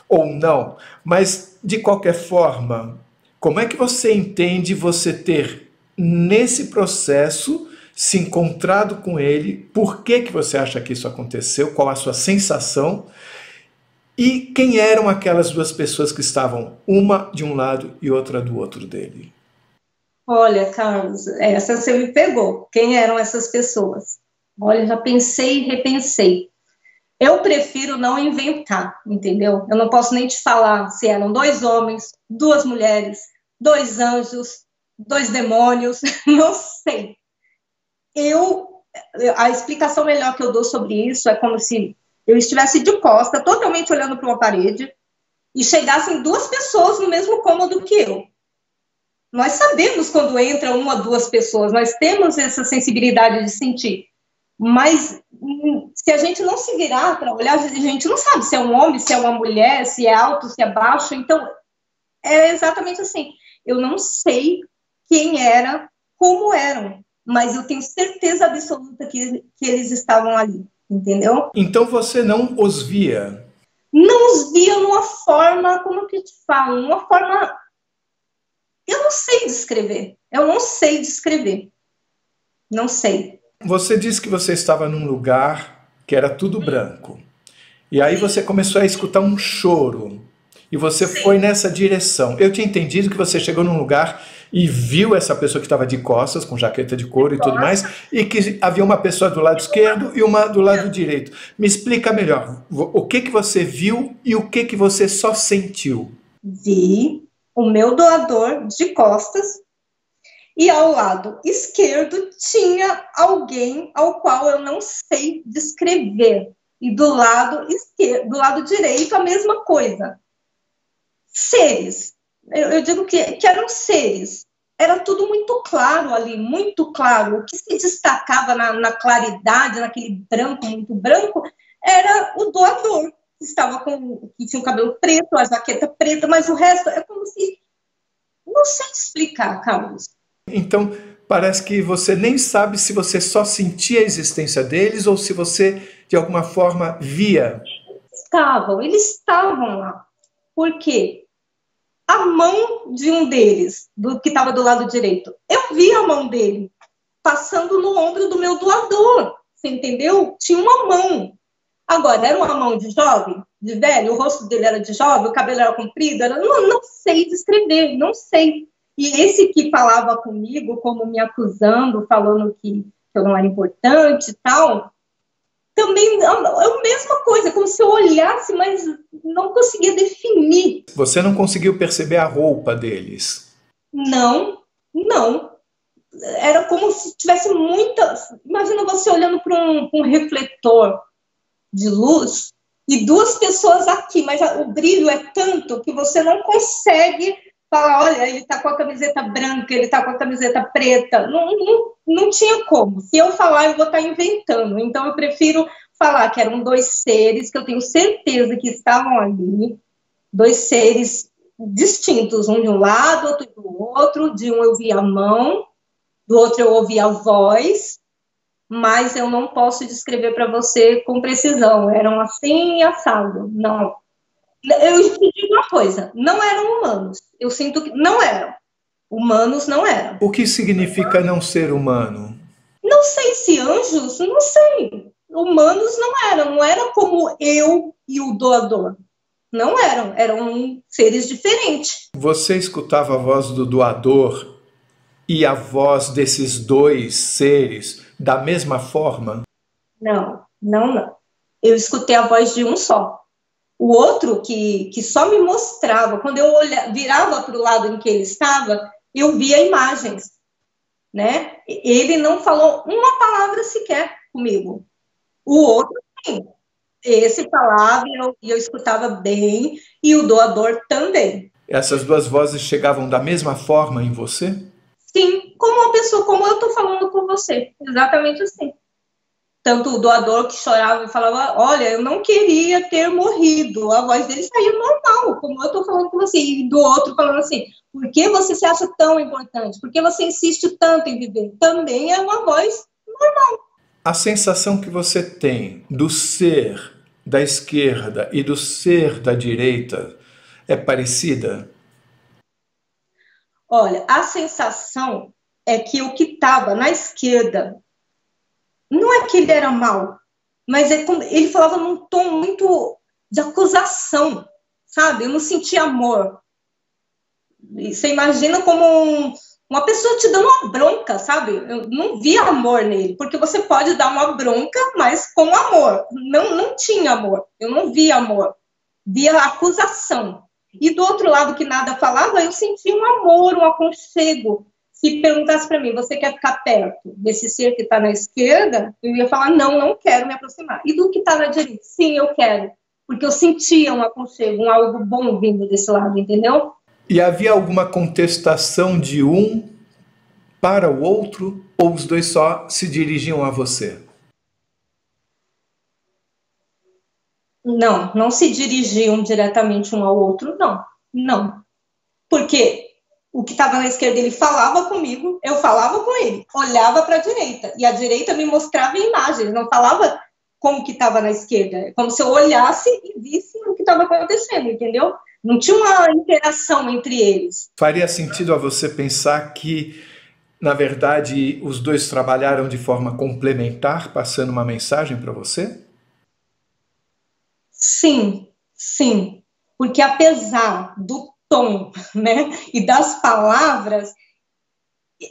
ou não. Mas, de qualquer forma, como é que você entende você ter nesse processo se encontrado com ele? Por que, que você acha que isso aconteceu? Qual a sua sensação? E quem eram aquelas duas pessoas que estavam uma de um lado e outra do outro dele? Olha, Carlos, essa você me pegou. Quem eram essas pessoas? Olha, já pensei e repensei. Eu prefiro não inventar, entendeu? Eu não posso nem te falar se eram dois homens, duas mulheres, dois anjos, dois demônios, não sei. Eu, a explicação melhor que eu dou sobre isso é como se eu estivesse de costa, totalmente olhando para uma parede, e chegassem duas pessoas no mesmo cômodo que eu. Nós sabemos quando entra uma ou duas pessoas, nós temos essa sensibilidade de sentir. Mas hum, se a gente não se virar para olhar, a gente não sabe se é um homem, se é uma mulher, se é alto, se é baixo. Então, é exatamente assim eu não sei quem era, como eram, mas eu tenho certeza absoluta que, que eles estavam ali, entendeu? Então você não os via? Não os via numa forma, como que te falo, uma forma. Eu não sei descrever. Eu não sei descrever. Não sei. Você disse que você estava num lugar que era tudo branco. E aí você começou a escutar um choro e você Sim. foi nessa direção. Eu tinha entendido que você chegou num lugar e viu essa pessoa que estava de costas, com jaqueta de couro e tudo mais, e que havia uma pessoa do lado esquerdo e uma do lado direito. Me explica melhor, o que que você viu e o que que você só sentiu? Vi o meu doador de costas e ao lado esquerdo tinha alguém ao qual eu não sei descrever. E do lado esquerdo, do lado direito a mesma coisa seres. Eu, eu digo que, que eram seres. Era tudo muito claro ali, muito claro. O que se destacava na, na claridade, naquele branco, muito branco, era o doador, que estava com, que tinha o cabelo preto, a jaqueta preta, mas o resto é como se. Não sei explicar, Carlos. Então, parece que você nem sabe se você só sentia a existência deles ou se você, de alguma forma, via. Estavam, eles estavam lá. Por quê? A mão de um deles, do que estava do lado direito. Eu vi a mão dele passando no ombro do meu doador. Você entendeu? Tinha uma mão. Agora, era uma mão de jovem, de velho, o rosto dele era de jovem, o cabelo era comprido, era, não, não sei descrever, não sei. E esse que falava comigo, como me acusando, falando que eu não era importante e tal, também é a mesma coisa, como se eu olhasse, mas não conseguia definir. Você não conseguiu perceber a roupa deles? Não, não. Era como se tivesse muitas. Imagina você olhando para um, um, refletor de luz e duas pessoas aqui, mas o brilho é tanto que você não consegue falar: olha, ele está com a camiseta branca, ele está com a camiseta preta. Não, não, não tinha como. Se eu falar, eu vou estar tá inventando. Então, eu prefiro falar que eram dois seres que eu tenho certeza que estavam ali, dois seres distintos, um de um lado, outro do outro. De um eu vi a mão, do outro eu ouvi a voz, mas eu não posso descrever para você com precisão. Eram assim e assado. Não. Eu te digo uma coisa, não eram humanos. Eu sinto que não eram. Humanos não eram. O que significa não ser humano? Não sei se anjos, não sei. Humanos não eram, não eram como eu e o doador. Não eram, eram seres diferentes. Você escutava a voz do doador e a voz desses dois seres da mesma forma? Não, não, não. Eu escutei a voz de um só. O outro que, que só me mostrava, quando eu olhava, virava para o lado em que ele estava, eu via imagens, né? Ele não falou uma palavra sequer comigo. O outro, sim. Esse falava e eu, eu escutava bem, e o doador também. Essas duas vozes chegavam da mesma forma em você? Sim, como uma pessoa, como eu estou falando com você, exatamente assim. Tanto o doador que chorava e falava: Olha, eu não queria ter morrido. A voz dele saía normal, como eu estou falando com você. E do outro falando assim: Por que você se acha tão importante? Por que você insiste tanto em viver? Também é uma voz normal. A sensação que você tem do ser da esquerda e do ser da direita é parecida? Olha, a sensação é que o que estava na esquerda não é que ele era mal, mas é como, ele falava num tom muito de acusação, sabe? Eu não sentia amor. E você imagina como um, uma pessoa te dando uma bronca, sabe? Eu não via amor nele, porque você pode dar uma bronca, mas com amor. Não, não tinha amor. Eu não via amor. Via acusação. E do outro lado que nada falava, eu sentia um amor, um aconchego se perguntasse para mim, você quer ficar perto desse ser que está na esquerda? Eu ia falar, não, não quero me aproximar. E do que está na direita? Sim, eu quero. Porque eu sentia um aconchego, um algo bom vindo desse lado, entendeu? E havia alguma contestação de um para o outro? Ou os dois só se dirigiam a você? Não, não se dirigiam diretamente um ao outro, não. Não. Porque o que estava na esquerda ele falava comigo, eu falava com ele, olhava para a direita e a direita me mostrava imagens, não falava como que estava na esquerda, é como se eu olhasse e visse o que estava acontecendo, entendeu? Não tinha uma interação entre eles. Faria sentido a você pensar que, na verdade, os dois trabalharam de forma complementar, passando uma mensagem para você? Sim, sim. Porque apesar do tom, né? E das palavras,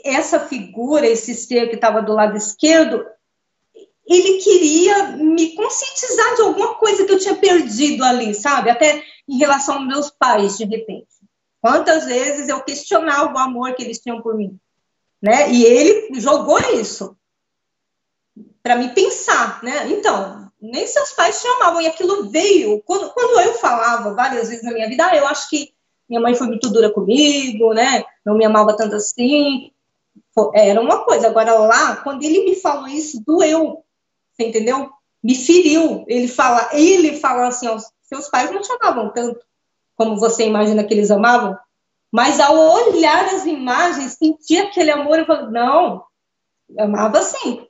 essa figura, esse ser que estava do lado esquerdo, ele queria me conscientizar de alguma coisa que eu tinha perdido ali, sabe? Até em relação aos meus pais, de repente. Quantas vezes eu questionava o amor que eles tinham por mim, né? E ele jogou isso para me pensar, né? Então, nem seus pais te amavam e aquilo veio quando, quando eu falava várias vezes na minha vida, ah, eu acho que minha mãe foi muito dura comigo, né? Não me amava tanto assim. Era uma coisa. Agora lá, quando ele me falou isso, doeu. Você entendeu? Me feriu. Ele fala, ele fala assim, ó, seus pais não te amavam tanto como você imagina que eles amavam. Mas ao olhar as imagens, sentir aquele amor, eu falei, não, eu amava sim.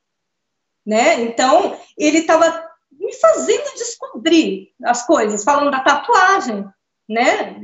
Né? Então, ele estava me fazendo descobrir as coisas, falando da tatuagem, né?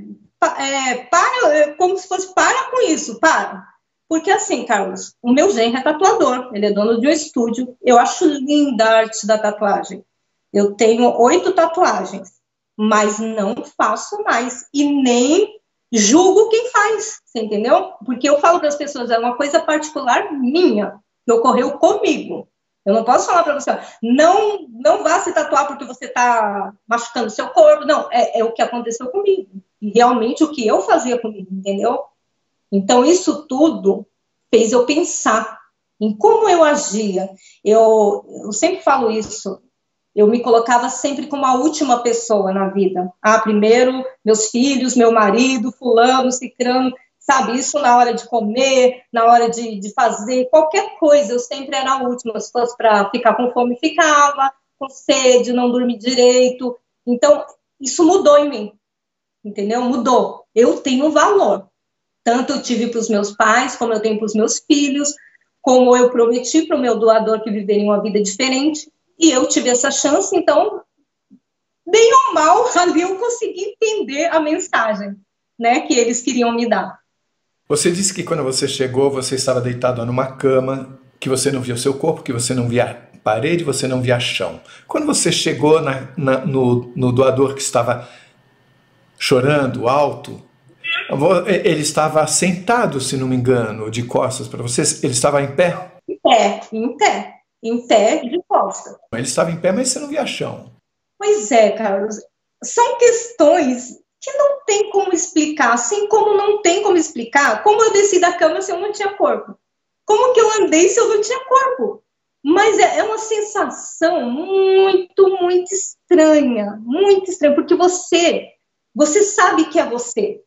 É, para, é, como se fosse para com isso, para. Porque assim, Carlos, o meu genro é tatuador, ele é dono de um estúdio, eu acho linda a arte da tatuagem. Eu tenho oito tatuagens, mas não faço mais e nem julgo quem faz, você entendeu? Porque eu falo para as pessoas, é uma coisa particular minha, que ocorreu comigo. Eu não posso falar para você, não, não vá se tatuar porque você está machucando seu corpo. Não, é, é o que aconteceu comigo realmente o que eu fazia comigo, entendeu? Então, isso tudo fez eu pensar em como eu agia. Eu, eu sempre falo isso, eu me colocava sempre como a última pessoa na vida. Ah, primeiro meus filhos, meu marido, fulano, cicrano, sabe? Isso na hora de comer, na hora de, de fazer qualquer coisa, eu sempre era a última. Se fosse para ficar com fome, ficava, com sede, não dormir direito. Então, isso mudou em mim entendeu? Mudou. Eu tenho valor. Tanto eu tive para os meus pais, como eu tenho para os meus filhos, como eu prometi para o meu doador que viveriam uma vida diferente, e eu tive essa chance, então bem ou mal, ali eu consegui entender a mensagem, né, que eles queriam me dar. Você disse que quando você chegou, você estava deitado numa cama, que você não via o seu corpo, que você não via parede, você não via chão. Quando você chegou na, na, no, no doador que estava chorando alto, ele estava sentado, se não me engano, de costas para você. Ele estava em pé? Em pé, em pé. Em pé e de costas. Ele estava em pé, mas você não via chão. Pois é, Carlos. São questões que não tem como explicar, assim como não tem como explicar como eu desci da cama se eu não tinha corpo. Como que eu andei se eu não tinha corpo? Mas é, é uma sensação muito, muito estranha, muito estranha, porque você, você sabe que é você.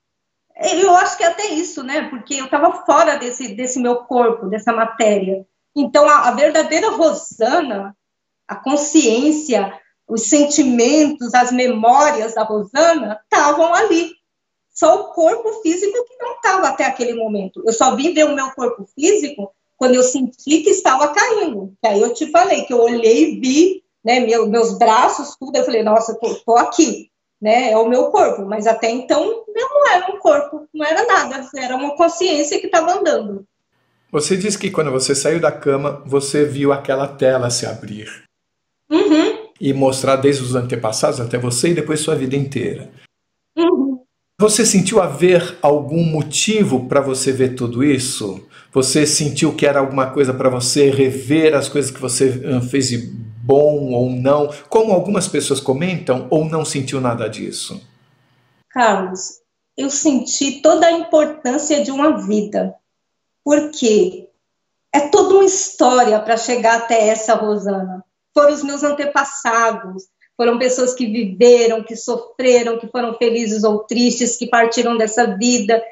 Eu acho que é até isso, né? Porque eu estava fora desse, desse meu corpo, dessa matéria. Então, a, a verdadeira Rosana, a consciência, os sentimentos, as memórias da Rosana estavam ali. Só o corpo físico que não estava até aquele momento. Eu só vim ver o meu corpo físico quando eu senti que estava caindo. Que aí eu te falei, que eu olhei e vi né, meu, meus braços, tudo. Eu falei, nossa, tô, tô aqui, né? É o meu corpo. Mas até então não era um corpo, não era nada. Era uma consciência que estava andando. Você disse que quando você saiu da cama, você viu aquela tela se abrir. Uhum. E mostrar desde os antepassados até você e depois sua vida inteira. Uhum. Você sentiu haver algum motivo para você ver tudo isso? Você sentiu que era alguma coisa para você rever as coisas que você fez de bom ou não? Como algumas pessoas comentam, ou não sentiu nada disso? Carlos, eu senti toda a importância de uma vida, porque é toda uma história para chegar até essa Rosana. Foram os meus antepassados, foram pessoas que viveram, que sofreram, que foram felizes ou tristes, que partiram dessa vida.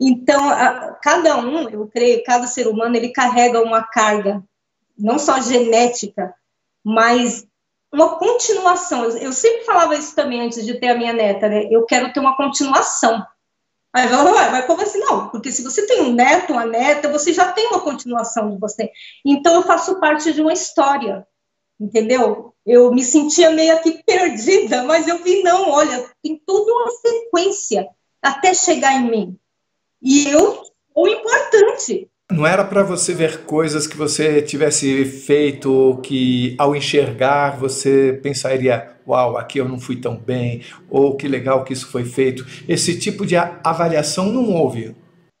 Então, a, cada um, eu creio, cada ser humano, ele carrega uma carga, não só genética, mas uma continuação. Eu, eu, sempre falava isso também antes de ter a minha neta, né? Eu quero ter uma continuação. Aí vai, vai, vai como assim? Não, porque se você tem um neto, uma neta, você já tem uma continuação de você. Então, eu faço parte de uma história, entendeu? Eu me sentia meio que perdida, mas eu vi, não, olha, tem toda uma sequência até chegar em mim. E eu sou importante. Não era para você ver coisas que você tivesse feito que, ao enxergar, você pensaria: uau, aqui eu não fui tão bem, ou que legal que isso foi feito. Esse tipo de avaliação não houve.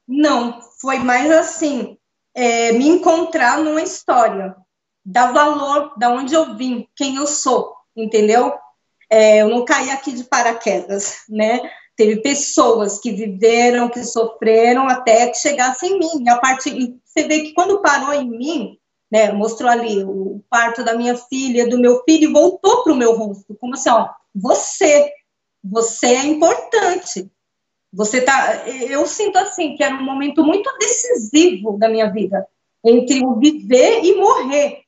Não, foi mais assim: é, me encontrar numa história, dar valor da onde eu vim, quem eu sou, entendeu? É, eu não caí aqui de paraquedas, né? Teve pessoas que viveram, que sofreram até que chegasse em mim. E a parte, você vê que quando parou em mim, né, mostrou ali o parto da minha filha, do meu filho, e voltou para o meu rosto, como assim, ó, você, você é importante. Você tá, eu sinto assim que era um momento muito decisivo da minha vida, entre o viver e morrer.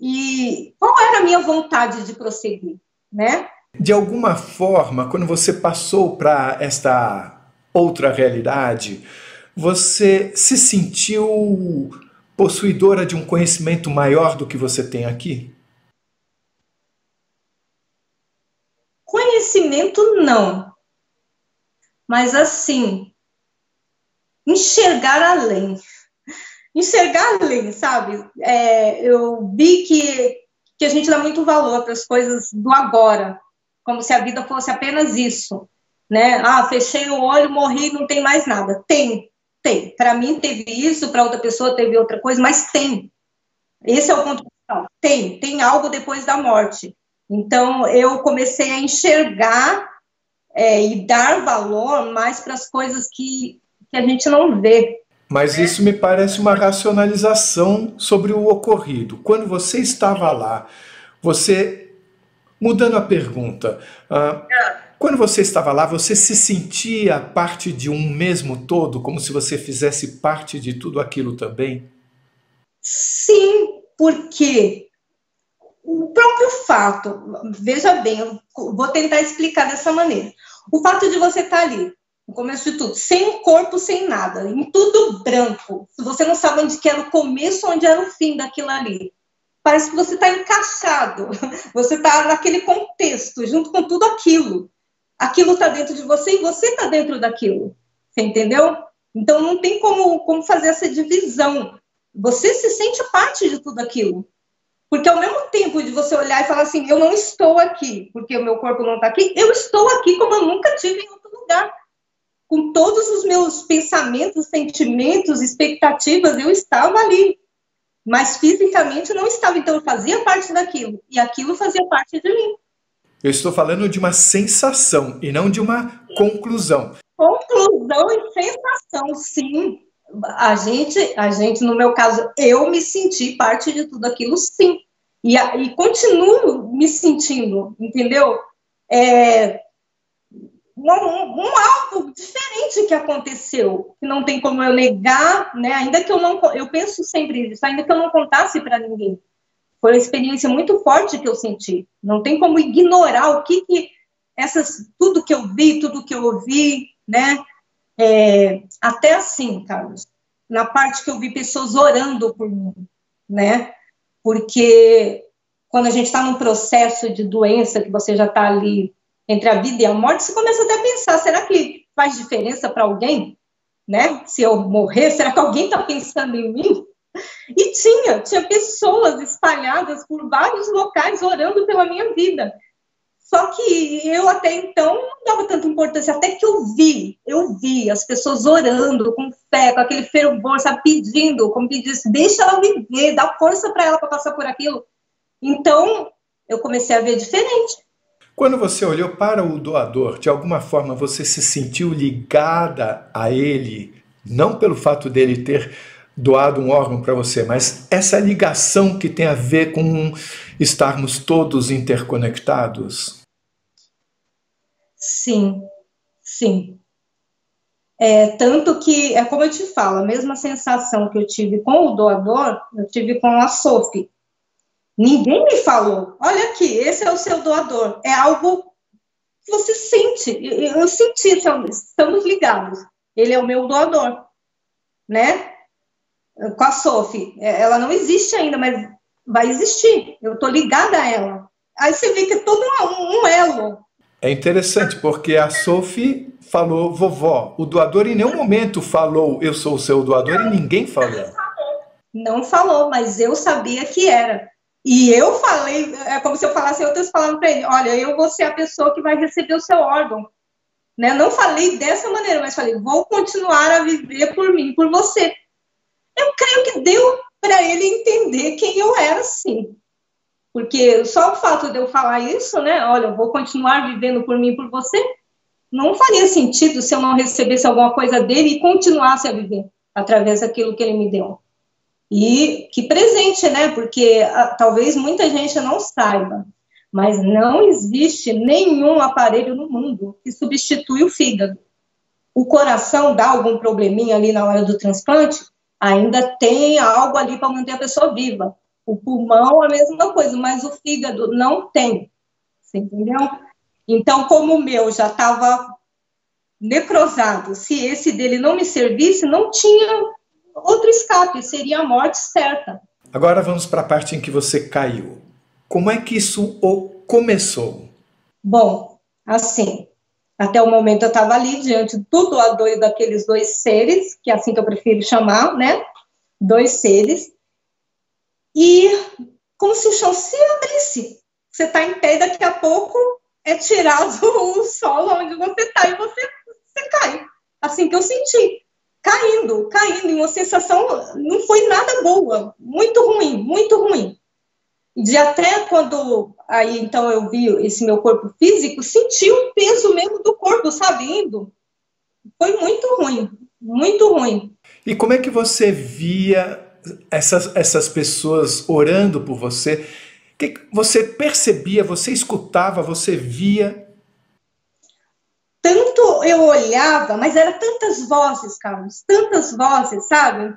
E qual era a minha vontade de prosseguir, né? De alguma forma, quando você passou para esta outra realidade, você se sentiu possuidora de um conhecimento maior do que você tem aqui? Conhecimento não. Mas assim, enxergar além. Enxergar além, sabe? É, eu vi que, que a gente dá muito valor para as coisas do agora como se a vida fosse apenas isso, né? Ah, fechei o olho, morri, não tem mais nada. Tem, tem. Para mim teve isso, para outra pessoa teve outra coisa, mas tem. Esse é o ponto principal. Tem, tem algo depois da morte. Então eu comecei a enxergar é, e dar valor mais para as coisas que, que a gente não vê. Mas isso me parece uma racionalização sobre o ocorrido. Quando você estava lá, você Mudando a pergunta, uh, quando você estava lá, você se sentia parte de um mesmo todo, como se você fizesse parte de tudo aquilo também? Sim, porque o próprio fato, veja bem, eu vou tentar explicar dessa maneira. O fato de você estar ali, no começo de tudo, sem um corpo, sem nada, em tudo branco, você não sabe onde era o começo, onde era o fim daquilo ali, parece que você está encaixado, você está naquele contexto, junto com tudo aquilo. Aquilo está dentro de você e você está dentro daquilo. Você entendeu? Então não tem como, como fazer essa divisão. Você se sente parte de tudo aquilo. Porque ao mesmo tempo de você olhar e falar assim, eu não estou aqui, porque o meu corpo não está aqui, eu estou aqui como eu nunca tive em outro lugar. Com todos os meus pensamentos, sentimentos, expectativas, eu estava ali. Mas fisicamente não estava, então eu fazia parte daquilo. E aquilo fazia parte de mim. Eu estou falando de uma sensação e não de uma conclusão. Conclusão e sensação, sim. A gente, a gente, no meu caso, eu me senti parte de tudo aquilo, sim. E, e continuo me sentindo, entendeu? É, um, um, algo diferente que aconteceu, que não tem como eu negar, né? Ainda que eu não, eu penso sempre isso, ainda que eu não contasse para ninguém. Foi uma experiência muito forte que eu senti. Não tem como ignorar o que, que essas, tudo que eu vi, tudo que eu ouvi, né? É, até assim, Carlos, na parte que eu vi pessoas orando por mim, né? porque quando a gente está num processo de doença, que você já está ali entre a vida e a morte, você começa até a pensar, será que faz diferença para alguém? Né? Se eu morrer, será que alguém está pensando em mim? E tinha, tinha pessoas espalhadas por vários locais orando pela minha vida. Só que eu até então não dava tanta importância, até que eu vi, eu vi as pessoas orando com fé, com aquele fervor, sabe, pedindo, como que disse, deixa ela viver, dá força para ela para passar por aquilo. Então, eu comecei a ver diferente. Quando você olhou para o doador, de alguma forma você se sentiu ligada a ele, não pelo fato dele ter doado um órgão para você, mas essa ligação que tem a ver com estarmos todos interconectados? Sim, sim. É, tanto que, é como eu te falo, a mesma sensação que eu tive com o doador, eu tive com a Sophie. Ninguém me falou, olha aqui, esse é o seu doador. É algo que você sente. Eu, senti, estamos ligados. Ele é o meu doador, né? Com a Sophie. É, ela não existe ainda, mas vai existir. Eu estou ligada a ela. Aí você vê que é todo um, um elo. É interessante, porque a Sophie falou vovó. O doador em nenhum momento falou eu sou o seu doador e ninguém falou. Não falou, mas eu sabia que era. E eu falei, é como se eu falasse outras palavras para ele: olha, eu vou ser a pessoa que vai receber o seu órgão. Né? Não falei dessa maneira, mas falei: vou continuar a viver por mim, por você. Eu creio que deu para ele entender quem eu era, sim. Porque só o fato de eu falar isso, né? Olha, eu vou continuar vivendo por mim por você, não faria sentido se eu não recebesse alguma coisa dele e continuasse a viver através daquilo que ele me deu. E que presente, né? Porque a, ah, talvez muita gente não saiba, mas não existe nenhum aparelho no mundo que substitui o fígado. O coração dá algum probleminha ali na hora do transplante, ainda tem algo ali para manter a pessoa viva. O pulmão, a mesma coisa, mas o fígado não tem. Você entendeu? Então, como o meu já estava necrosado, se esse dele não me servisse, não tinha outro escape, seria a morte certa. Agora vamos para a parte em que você caiu. Como é que isso começou? Bom, assim, até o momento eu estava ali diante do doador daqueles dois seres, que é assim que eu prefiro chamar, né? Dois seres. E como se o chão se abrisse. Você está em pé, daqui a pouco é tirado o solo onde você está e você, você cai. Assim que eu senti. Caindo, caindo, em uma sensação, não foi nada boa, muito ruim, muito ruim. De até quando aí então eu vi esse meu corpo físico, senti o peso mesmo do corpo, sabe, indo. Foi muito ruim, muito ruim. E como é que você via essas, essas pessoas orando por você? que você percebia, você escutava, você via? Eu olhava, mas eram tantas vozes, Carlos, tantas vozes, sabe?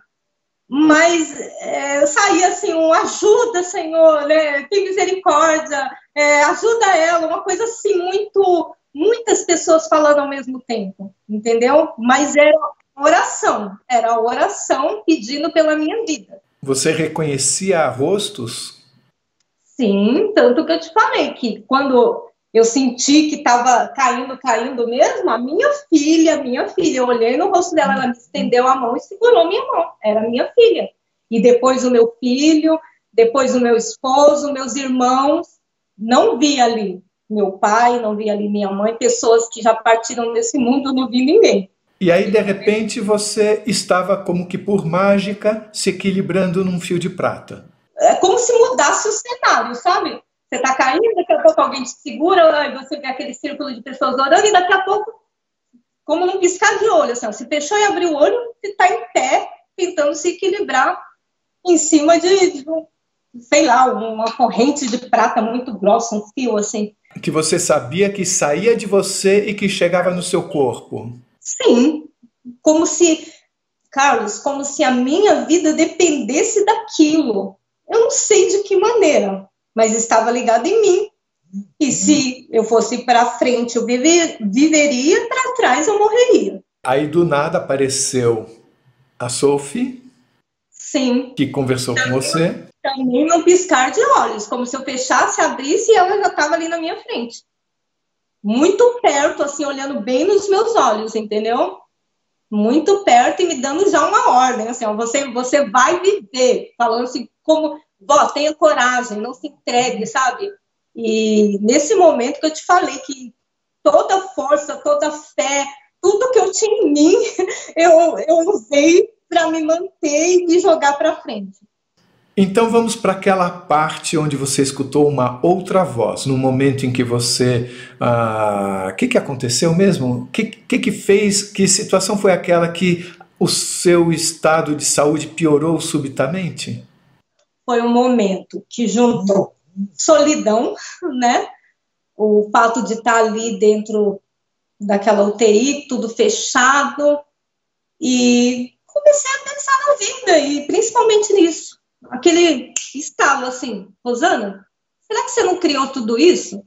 mas é, saía assim, um ajuda, Senhor, né? tem misericórdia, é, ajuda ela, uma coisa assim, muito, muitas pessoas falando ao mesmo tempo, entendeu? Mas era oração, era oração pedindo pela minha vida. Você reconhecia rostos Sim, tanto que eu te falei que quando eu senti que estava caindo, caindo mesmo, a minha filha, minha filha, eu olhei no rosto dela, ela me estendeu a mão e segurou minha mão, era minha filha. E depois o meu filho, depois o meu esposo, meus irmãos, não vi ali meu pai, não vi ali minha mãe, pessoas que já partiram desse mundo, não vi ninguém. E aí, de repente, você estava como que por mágica se equilibrando num fio de prata. É como se mudasse o cenário, sabe? Você tá caindo, daqui a pouco alguém te segura, e você vê aquele círculo de pessoas orando, e daqui a pouco, como num piscar de olho, assim, se fechou e abriu o olho, você tá em pé, tentando se equilibrar em cima de, de sei lá, uma corrente de prata muito grossa, um fio assim. Que você sabia que saía de você e que chegava no seu corpo. Sim, como se, Carlos, como se a minha vida dependesse daquilo. Eu não sei de que maneira, mas estava ligado em mim. E se eu fosse para frente, eu viver, viveria, para trás, eu morreria. Aí do nada apareceu a Sophie. Sim. Que conversou com você. Também não piscar de olhos, como se eu fechasse, abrisse e ela já estava ali na minha frente. Muito perto, assim, olhando bem nos meus olhos, entendeu? Muito perto e me dando já uma ordem, assim, ó, você, você vai viver, falando assim, como, vó, tenha coragem, não se entregue, sabe? E nesse momento que eu te falei que toda força, toda fé, tudo que eu tinha em mim, eu, eu usei para me manter e me jogar para frente. Então vamos para aquela parte onde você escutou uma outra voz, no momento em que você. O ah, que, que aconteceu mesmo? O que, que, que fez? Que situação foi aquela que o seu estado de saúde piorou subitamente? Foi um momento que juntou solidão, né? O fato de estar ali dentro daquela UTI, tudo fechado, e comecei a pensar na vida, e principalmente nisso aquele estalo assim, Rosana, será que você não criou tudo isso?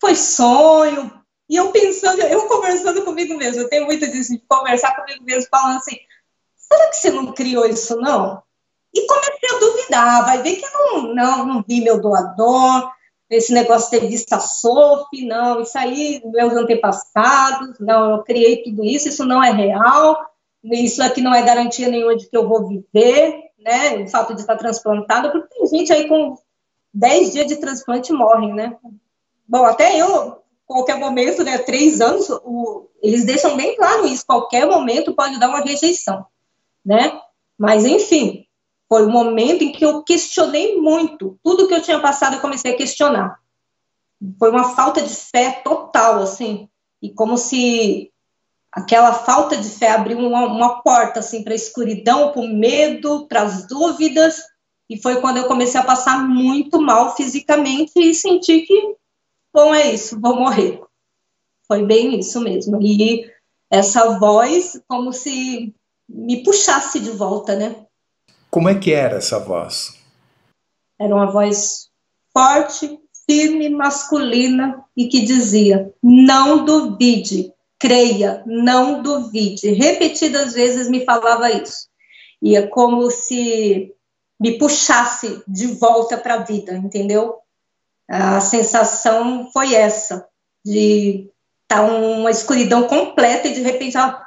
Foi sonho. E eu pensando, eu conversando comigo mesmo, eu tenho muito disso de conversar comigo mesmo, falando assim, será que você não criou isso, não? E comecei a duvidar, vai ver que eu não, não, não vi meu doador, esse negócio de ter visto a não, isso aí, meus antepassados, não, eu criei tudo isso, isso não é real, isso aqui não é garantia nenhuma de que eu vou viver, né, o fato de estar transplantado, porque tem gente aí com 10 dias de transplante morrem, né? Bom, até eu, qualquer momento, né, três anos, o, eles deixam bem claro isso, qualquer momento pode dar uma rejeição, né? Mas, enfim, foi o momento em que eu questionei muito, tudo que eu tinha passado eu comecei a questionar. Foi uma falta de fé total, assim, e como se aquela falta de fé abriu uma, uma porta assim para a escuridão, para o medo, para as dúvidas, e foi quando eu comecei a passar muito mal fisicamente e senti que, bom, é isso, vou morrer. Foi bem isso mesmo. E essa voz, como se me puxasse de volta, né? Como é que era essa voz? Era uma voz forte, firme, masculina e que dizia: Não duvide, creia, não duvide. Repetidas vezes me falava isso. E é como se me puxasse de volta para a vida, entendeu? A sensação foi essa, de estar tá uma escuridão completa e de repente ela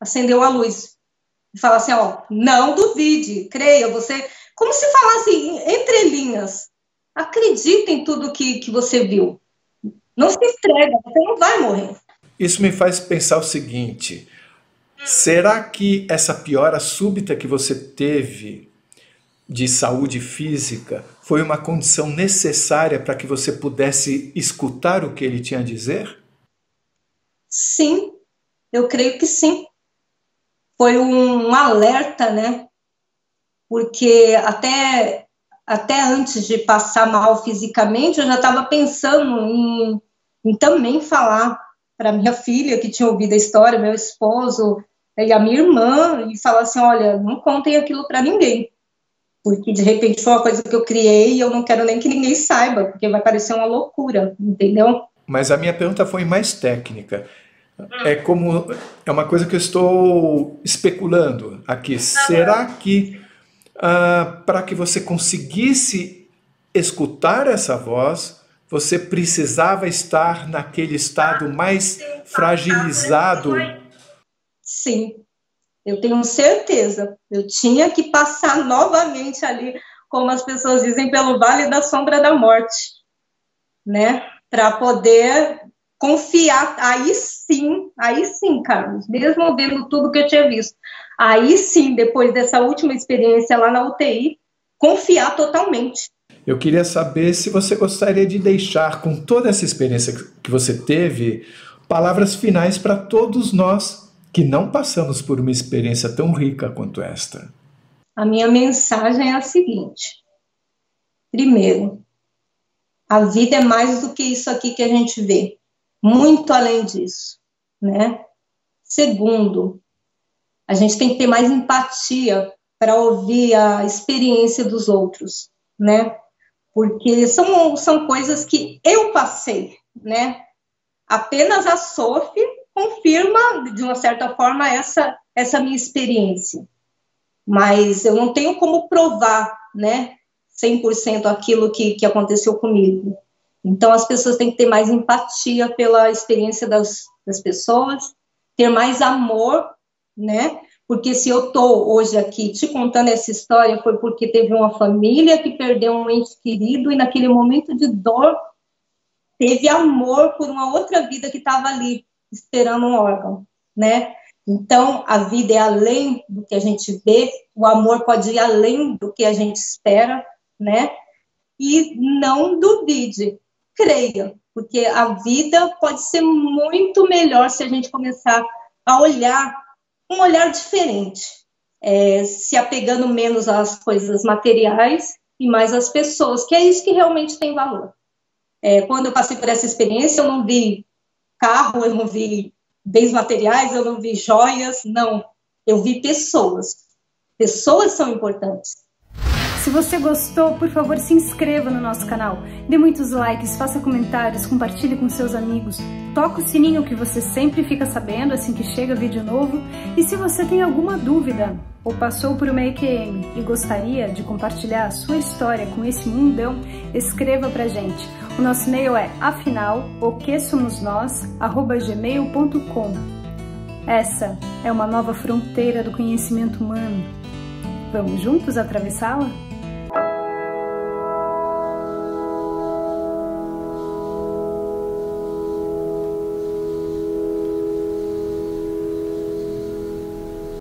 acendeu a luz. E fala assim, ó, não duvide, creia, você... Como se falasse entre linhas, acredita em tudo que, que você viu. Não se entrega, você não vai morrer. Isso me faz pensar o seguinte: será que essa piora súbita que você teve de saúde física foi uma condição necessária para que você pudesse escutar o que ele tinha a dizer? Sim, eu creio que sim. Foi um alerta, né? Porque até, até antes de passar mal fisicamente, eu já estava pensando em, em também falar para minha filha que tinha ouvido a história, meu esposo e a minha irmã e falar assim, olha, não contem aquilo para ninguém, porque de repente foi uma coisa que eu criei e eu não quero nem que ninguém saiba, porque vai parecer uma loucura, entendeu? Mas a minha pergunta foi mais técnica. É como é uma coisa que eu estou especulando aqui. Será que ah, para que você conseguisse escutar essa voz, você precisava estar naquele estado mais fragilizado. Sim, eu tenho certeza. Eu tinha que passar novamente ali, como as pessoas dizem, pelo vale da sombra da morte, né? Para poder confiar. Aí sim, aí sim, Carlos, mesmo vendo tudo que eu tinha visto, aí sim, depois dessa última experiência lá na UTI, confiar totalmente. Eu queria saber se você gostaria de deixar, com toda essa experiência que você teve, palavras finais para todos nós que não passamos por uma experiência tão rica quanto esta. A minha mensagem é a seguinte: primeiro, a vida é mais do que isso aqui que a gente vê, muito além disso, né? Segundo, a gente tem que ter mais empatia para ouvir a experiência dos outros, né? Porque são, são coisas que eu passei, né? Apenas a Sophie confirma, de uma certa forma, essa, essa minha experiência. Mas eu não tenho como provar, né, 100% aquilo que, que aconteceu comigo. Então, as pessoas têm que ter mais empatia pela experiência das, das pessoas, ter mais amor, né? Porque se eu estou hoje aqui te contando essa história, foi porque teve uma família que perdeu um ente querido e naquele momento de dor teve amor por uma outra vida que estava ali esperando um órgão, né? Então, a vida é além do que a gente vê, o amor pode ir além do que a gente espera, né? E não duvide, creia, porque a vida pode ser muito melhor se a gente começar a olhar um olhar diferente, é, se apegando menos às coisas materiais e mais às pessoas, que é isso que realmente tem valor. É, quando eu passei por essa experiência, eu não vi carro, eu não vi bens materiais, eu não vi joias, não. Eu vi pessoas. Pessoas são importantes. Se você gostou, por favor, se inscreva no nosso canal, dê muitos likes, faça comentários, compartilhe com seus amigos, toque o sininho que você sempre fica sabendo assim que chega vídeo novo. E se você tem alguma dúvida ou passou por uma EQM e gostaria de compartilhar a sua história com esse mundão, escreva pra gente. O nosso e-mail é afinal o que somos nós gmail.com. Essa é uma nova fronteira do conhecimento humano. Vamos juntos atravessá-la?